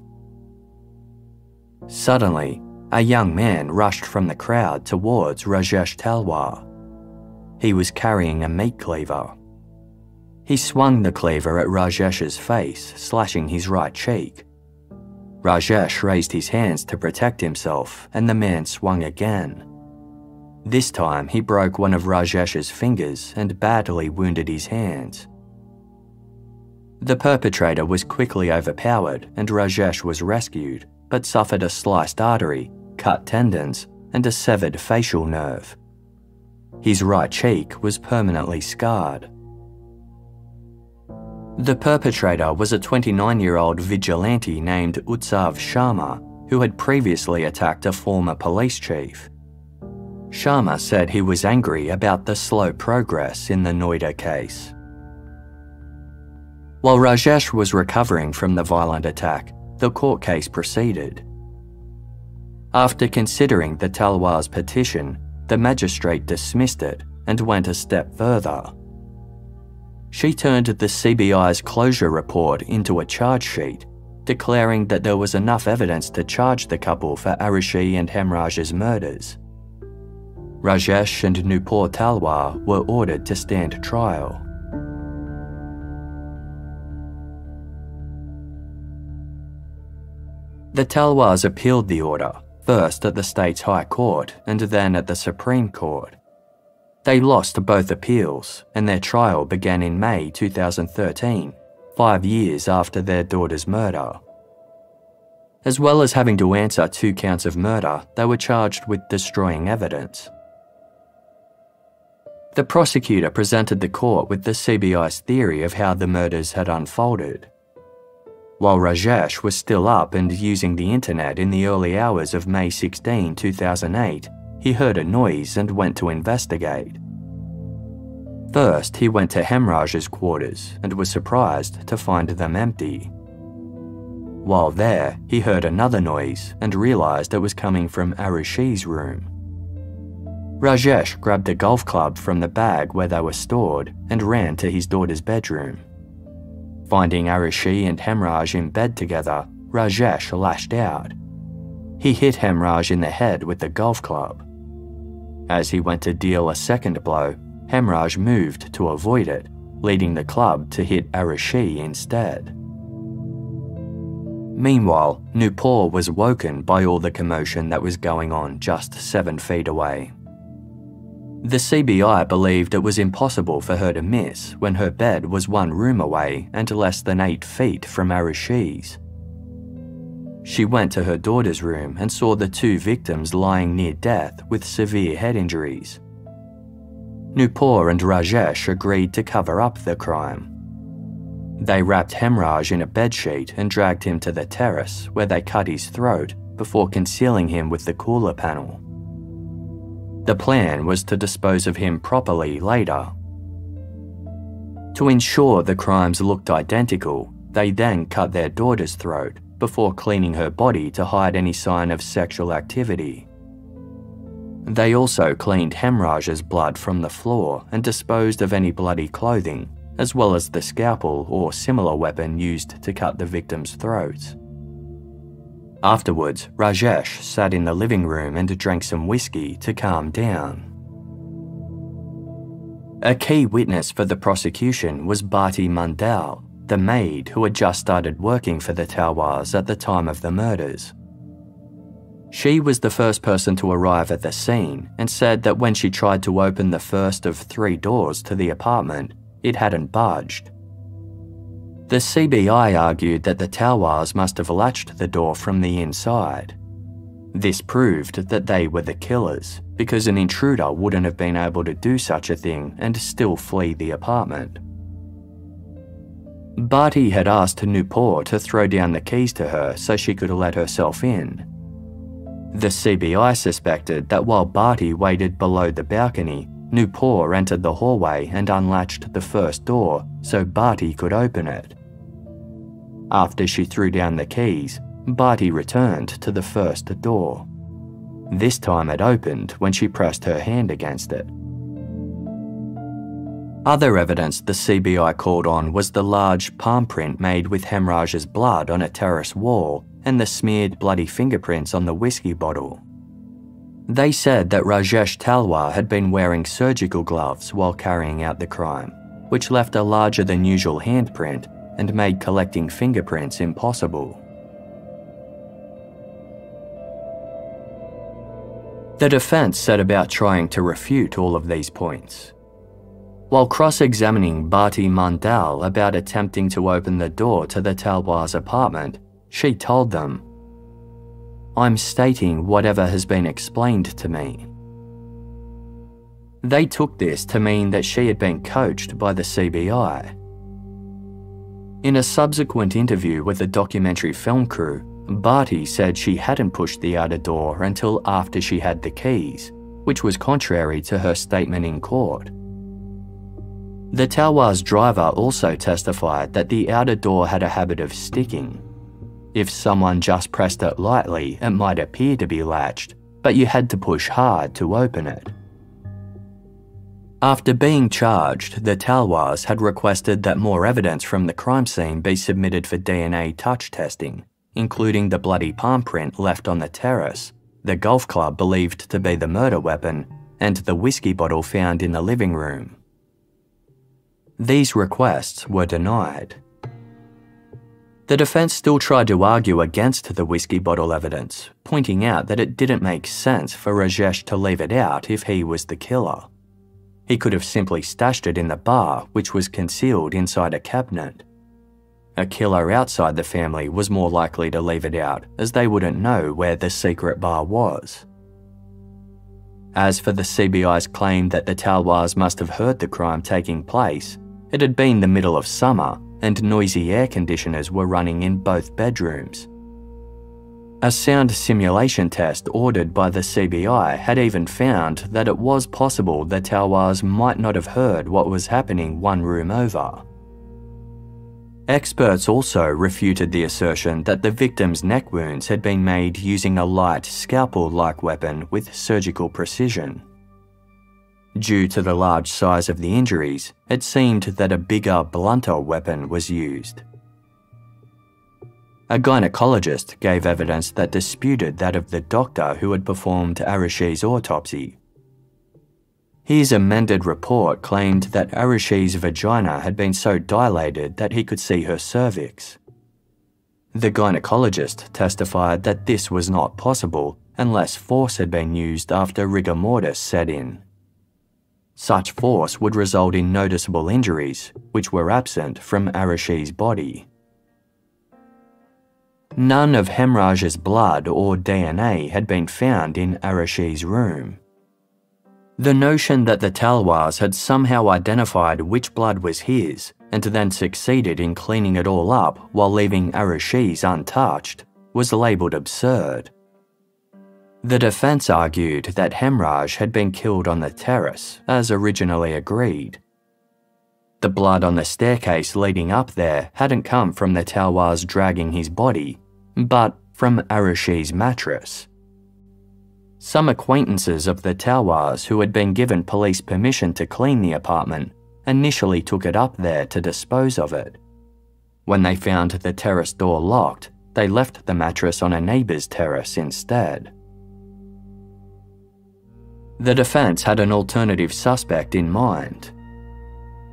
Suddenly, a young man rushed from the crowd towards Rajesh Talwar. He was carrying a meat cleaver. He swung the cleaver at Rajesh's face, slashing his right cheek. Rajesh raised his hands to protect himself, and the man swung again. This time, he broke one of Rajesh's fingers and badly wounded his hands. The perpetrator was quickly overpowered and Rajesh was rescued, but suffered a sliced artery, cut tendons, and a severed facial nerve. His right cheek was permanently scarred. The perpetrator was a 29 year old vigilante named Utsav Sharma, who had previously attacked a former police chief. Sharma said he was angry about the slow progress in the Noida case. While Rajesh was recovering from the violent attack, the court case proceeded. After considering the Talwar's petition, the magistrate dismissed it and went a step further. She turned the CBI's closure report into a charge sheet, declaring that there was enough evidence to charge the couple for Aarushi and Hemraj's murders. Rajesh and Nupur Talwar were ordered to stand trial. The Talwars appealed the order, first at the state's High Court and then at the Supreme Court. They lost both appeals, and their trial began in May 2013, five years after their daughter's murder. As well as having to answer two counts of murder, they were charged with destroying evidence. The prosecutor presented the court with the CBI's theory of how the murders had unfolded. While Rajesh was still up and using the internet in the early hours of May 16, 2008, he heard a noise and went to investigate. First, he went to Hemraj's quarters and was surprised to find them empty. While there, he heard another noise and realized it was coming from Aarushi's room. Rajesh grabbed a golf club from the bag where they were stored and ran to his daughter's bedroom. Finding Aarushi and Hemraj in bed together, Rajesh lashed out. He hit Hemraj in the head with the golf club. As he went to deal a second blow, Hemraj moved to avoid it, leading the club to hit Aarushi instead. Meanwhile, Nupur was woken by all the commotion that was going on just seven feet away. The CBI believed it was impossible for her to miss when her bed was one room away and less than eight feet from Aarushi's. She went to her daughter's room and saw the two victims lying near death with severe head injuries. Nupur and Rajesh agreed to cover up the crime. They wrapped Hemraj in a bedsheet and dragged him to the terrace where they cut his throat before concealing him with the cooler panel. The plan was to dispose of him properly later. To ensure the crimes looked identical, they then cut their daughter's throat before cleaning her body to hide any sign of sexual activity. They also cleaned Hemraj's blood from the floor and disposed of any bloody clothing, as well as the scalpel or similar weapon used to cut the victim's throat. Afterwards, Rajesh sat in the living room and drank some whiskey to calm down. A key witness for the prosecution was Bharti Mandal, the maid who had just started working for the Talwars at the time of the murders. She was the first person to arrive at the scene and said that when she tried to open the first of three doors to the apartment, it hadn't budged. The CBI argued that the Talwars must have latched the door from the inside. This proved that they were the killers, because an intruder wouldn't have been able to do such a thing and still flee the apartment. Bharti had asked Nupur to throw down the keys to her so she could let herself in. The CBI suspected that while Bharti waited below the balcony, Nupur entered the hallway and unlatched the first door so Bharti could open it. After she threw down the keys, Bharti returned to the first door. This time it opened when she pressed her hand against it. Other evidence the CBI called on was the large palm print made with Hemraj's blood on a terrace wall and the smeared bloody fingerprints on the whiskey bottle. They said that Rajesh Talwar had been wearing surgical gloves while carrying out the crime, which left a larger than usual handprint and made collecting fingerprints impossible. The defense set about trying to refute all of these points. While cross examining Bharti Mandal about attempting to open the door to the Talwar's apartment, she told them, I'm stating whatever has been explained to me. They took this to mean that she had been coached by the CBI in a subsequent interview with the documentary film crew, Bharti said she hadn't pushed the outer door until after she had the keys, which was contrary to her statement in court. The Talwar's driver also testified that the outer door had a habit of sticking. If someone just pressed it lightly, it might appear to be latched, but you had to push hard to open it. After being charged, the Talwars had requested that more evidence from the crime scene be submitted for DNA touch testing, including the bloody palm print left on the terrace, the golf club believed to be the murder weapon, and the whiskey bottle found in the living room. These requests were denied. The defence still tried to argue against the whiskey bottle evidence, pointing out that it didn't make sense for Rajesh to leave it out if he was the killer. He could have simply stashed it in the bar, which was concealed inside a cabinet. A killer outside the family was more likely to leave it out, as they wouldn't know where the secret bar was. As for the CBI's claim that the Talwars must have heard the crime taking place, it had been the middle of summer, and noisy air conditioners were running in both bedrooms. A sound simulation test ordered by the CBI had even found that it was possible the Talwars might not have heard what was happening one room over. Experts also refuted the assertion that the victim's neck wounds had been made using a light scalpel like weapon with surgical precision. Due to the large size of the injuries, it seemed that a bigger, blunter weapon was used. A gynecologist gave evidence that disputed that of the doctor who had performed Aarushi's autopsy. His amended report claimed that Aarushi's vagina had been so dilated that he could see her cervix. The gynecologist testified that this was not possible unless force had been used after rigor mortis set in. Such force would result in noticeable injuries, which were absent from Aarushi's body. None of Hemraj's blood or DNA had been found in Aarushi's room. The notion that the Talwars had somehow identified which blood was his and then succeeded in cleaning it all up while leaving Aarushi's untouched was labelled absurd. The defence argued that Hemraj had been killed on the terrace, as originally agreed, the blood on the staircase leading up there hadn't come from the Talwars dragging his body, but from Aarushi's mattress. Some acquaintances of the Talwars who had been given police permission to clean the apartment initially took it up there to dispose of it. When they found the terrace door locked, they left the mattress on a neighbour's terrace instead. The defence had an alternative suspect in mind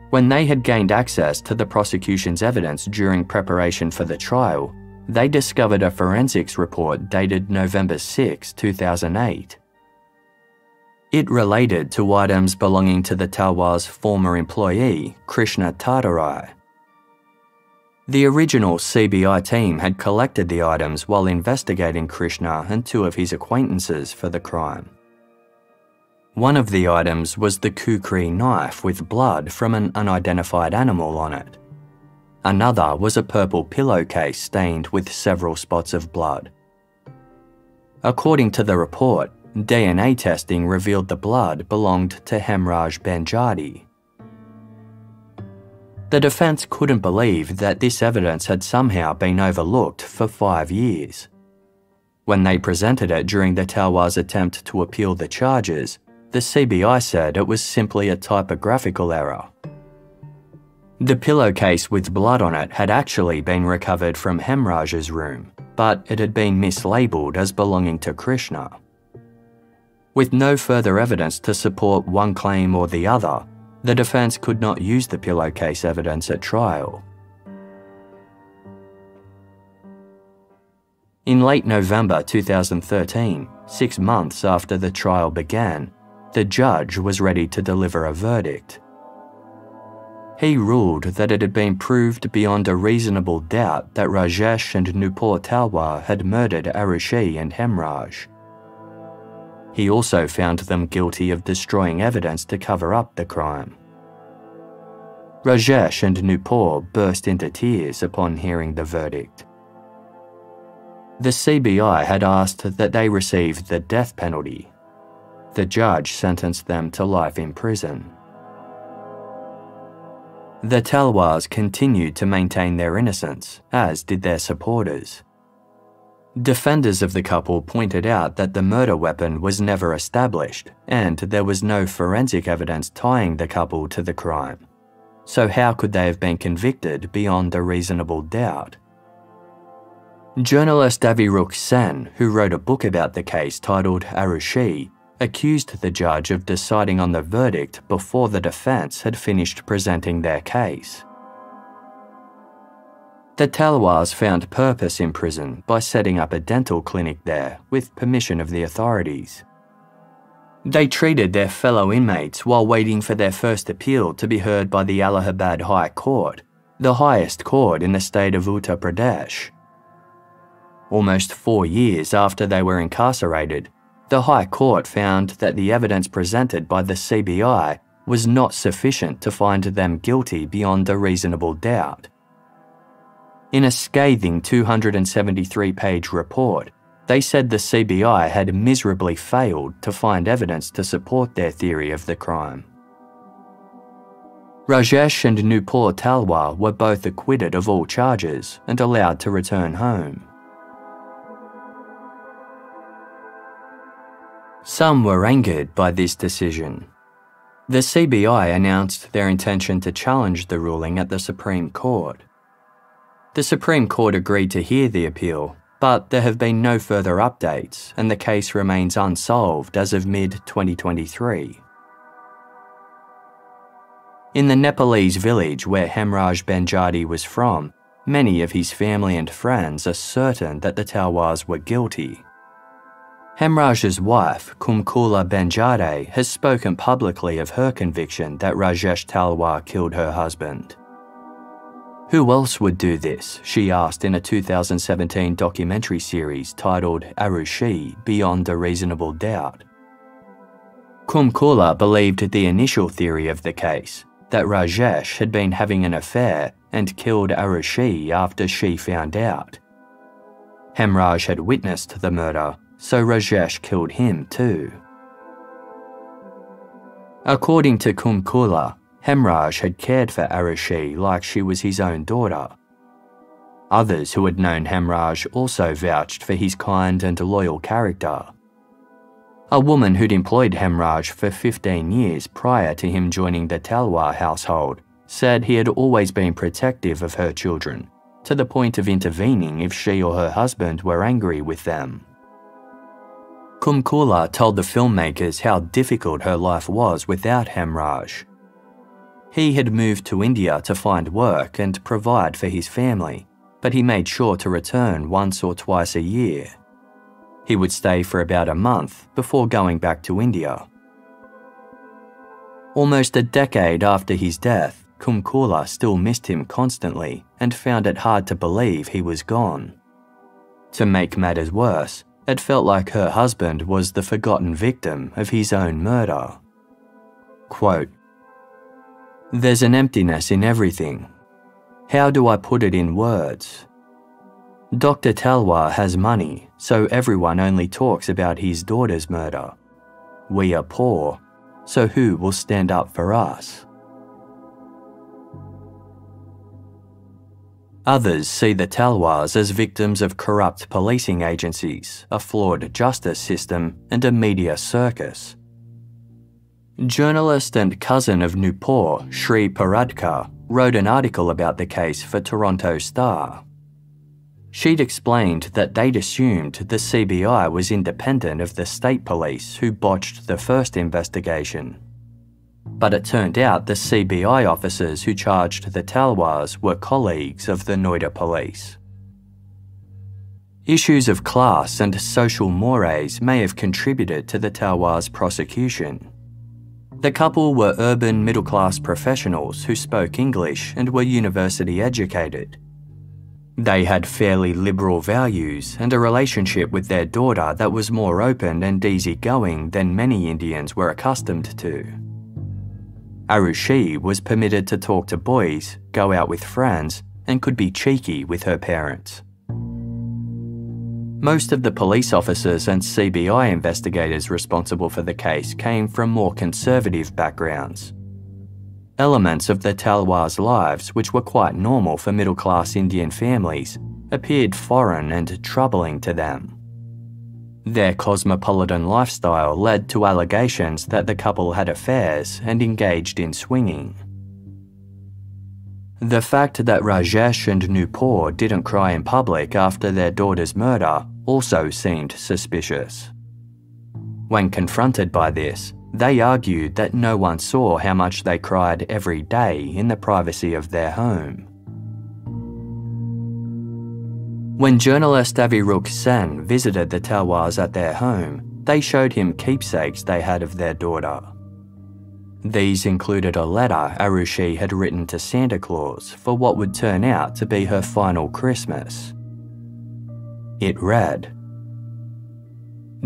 when they had gained access to the prosecution's evidence during preparation for the trial, they discovered a forensics report dated November 6, 2008. It related to items belonging to the Talwar's former employee, Krishna Thadarai. The original CBI team had collected the items while investigating Krishna and two of his acquaintances for the crime. One of the items was the kukri knife with blood from an unidentified animal on it. Another was a purple pillowcase stained with several spots of blood. According to the report, DNA testing revealed the blood belonged to Hemraj Banjade. The defence couldn't believe that this evidence had somehow been overlooked for five years. When they presented it during the Talwar's attempt to appeal the charges, the CBI said it was simply a typographical error. The pillowcase with blood on it had actually been recovered from Hemraj's room, but it had been mislabeled as belonging to Krishna. With no further evidence to support one claim or the other, the defence could not use the pillowcase evidence at trial. In late November 2013, six months after the trial began, the judge was ready to deliver a verdict. He ruled that it had been proved beyond a reasonable doubt that Rajesh and Nupur Talwar had murdered Aarushi and Hemraj. He also found them guilty of destroying evidence to cover up the crime. Rajesh and Nupur burst into tears upon hearing the verdict. The CBI had asked that they receive the death penalty the judge sentenced them to life in prison. The Talwars continued to maintain their innocence, as did their supporters. Defenders of the couple pointed out that the murder weapon was never established and there was no forensic evidence tying the couple to the crime. So, how could they have been convicted beyond a reasonable doubt? Journalist Avirook Sen, who wrote a book about the case titled Aarushi, accused the judge of deciding on the verdict before the defence had finished presenting their case. The Talwars found purpose in prison by setting up a dental clinic there with permission of the authorities. They treated their fellow inmates while waiting for their first appeal to be heard by the Allahabad High Court, the highest court in the state of Uttar Pradesh. Almost four years after they were incarcerated, the High Court found that the evidence presented by the CBI was not sufficient to find them guilty beyond a reasonable doubt, In a scathing 273 page report, they said the CBI had miserably failed to find evidence to support their theory of the crime. Rajesh and Nupur Talwar were both acquitted of all charges and allowed to return home. Some were angered by this decision. The CBI announced their intention to challenge the ruling at the Supreme Court. The Supreme Court agreed to hear the appeal, but there have been no further updates and the case remains unsolved as of mid 2023. In the Nepalese village where Hemraj Banjade was from, many of his family and friends are certain that the Talwars were guilty. Hemraj's wife, Kumkula Banjade, has spoken publicly of her conviction that Rajesh Talwar killed her husband. Who else would do this? She asked in a 2017 documentary series titled Aarushi Beyond a Reasonable Doubt. Kumkula believed the initial theory of the case that Rajesh had been having an affair and killed Aarushi after she found out. Hemraj had witnessed the murder, so Rajesh killed him too. According to Kumkula, Hemraj had cared for Aarushi like she was his own daughter. Others who had known Hemraj also vouched for his kind and loyal character. A woman who'd employed Hemraj for 15 years prior to him joining the Talwar household said he had always been protective of her children, to the point of intervening if she or her husband were angry with them. Kumkula told the filmmakers how difficult her life was without Hemraj. He had moved to India to find work and provide for his family, but he made sure to return once or twice a year. He would stay for about a month before going back to India. Almost a decade after his death, Kumkula still missed him constantly and found it hard to believe he was gone. To make matters worse, it felt like her husband was the forgotten victim of his own murder. Quote, There's an emptiness in everything. How do I put it in words? Dr. Talwar has money, so everyone only talks about his daughter's murder. We are poor, so who will stand up for us? Others see the Talwars as victims of corrupt policing agencies, a flawed justice system, and a media circus. Journalist and cousin of Nupur, Shree Paradkar, wrote an article about the case for Toronto Star. She'd explained that they'd assumed the CBI was independent of the state police who botched the first investigation. But it turned out the CBI officers who charged the Talwars were colleagues of the Noida police. Issues of class and social mores may have contributed to the Talwars' prosecution. The couple were urban middle class professionals who spoke English and were university educated they had fairly liberal values and a relationship with their daughter that was more open and easygoing than many Indians were accustomed to. Aarushi was permitted to talk to boys, go out with friends, and could be cheeky with her parents. Most of the police officers and CBI investigators responsible for the case came from more conservative backgrounds. Elements of the Talwars' lives, which were quite normal for middle class Indian families, appeared foreign and troubling to them. Their cosmopolitan lifestyle led to allegations that the couple had affairs and engaged in swinging. The fact that Rajesh and Nupur didn't cry in public after their daughter's murder also seemed suspicious. When confronted by this, they argued that no one saw how much they cried every day in the privacy of their home. When journalist Avirook Sen visited the Talwars at their home, they showed him keepsakes they had of their daughter. These included a letter Aarushi had written to Santa Claus for what would turn out to be her final Christmas. It read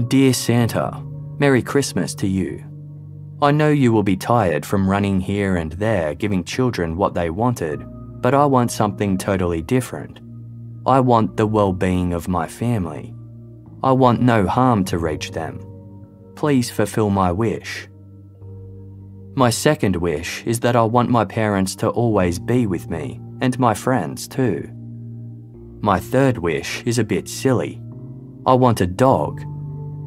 Dear Santa, Merry Christmas to you. I know you will be tired from running here and there giving children what they wanted, but I want something totally different I want the well being of my family. I want no harm to reach them. Please fulfill my wish. My second wish is that I want my parents to always be with me, and my friends too. My third wish is a bit silly. I want a dog.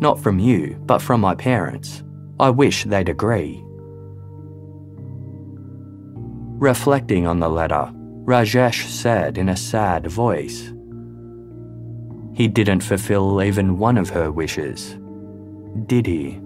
Not from you, but from my parents. I wish they'd agree. Reflecting on the letter, Rajesh said in a sad voice, He didn't fulfill even one of her wishes, did he?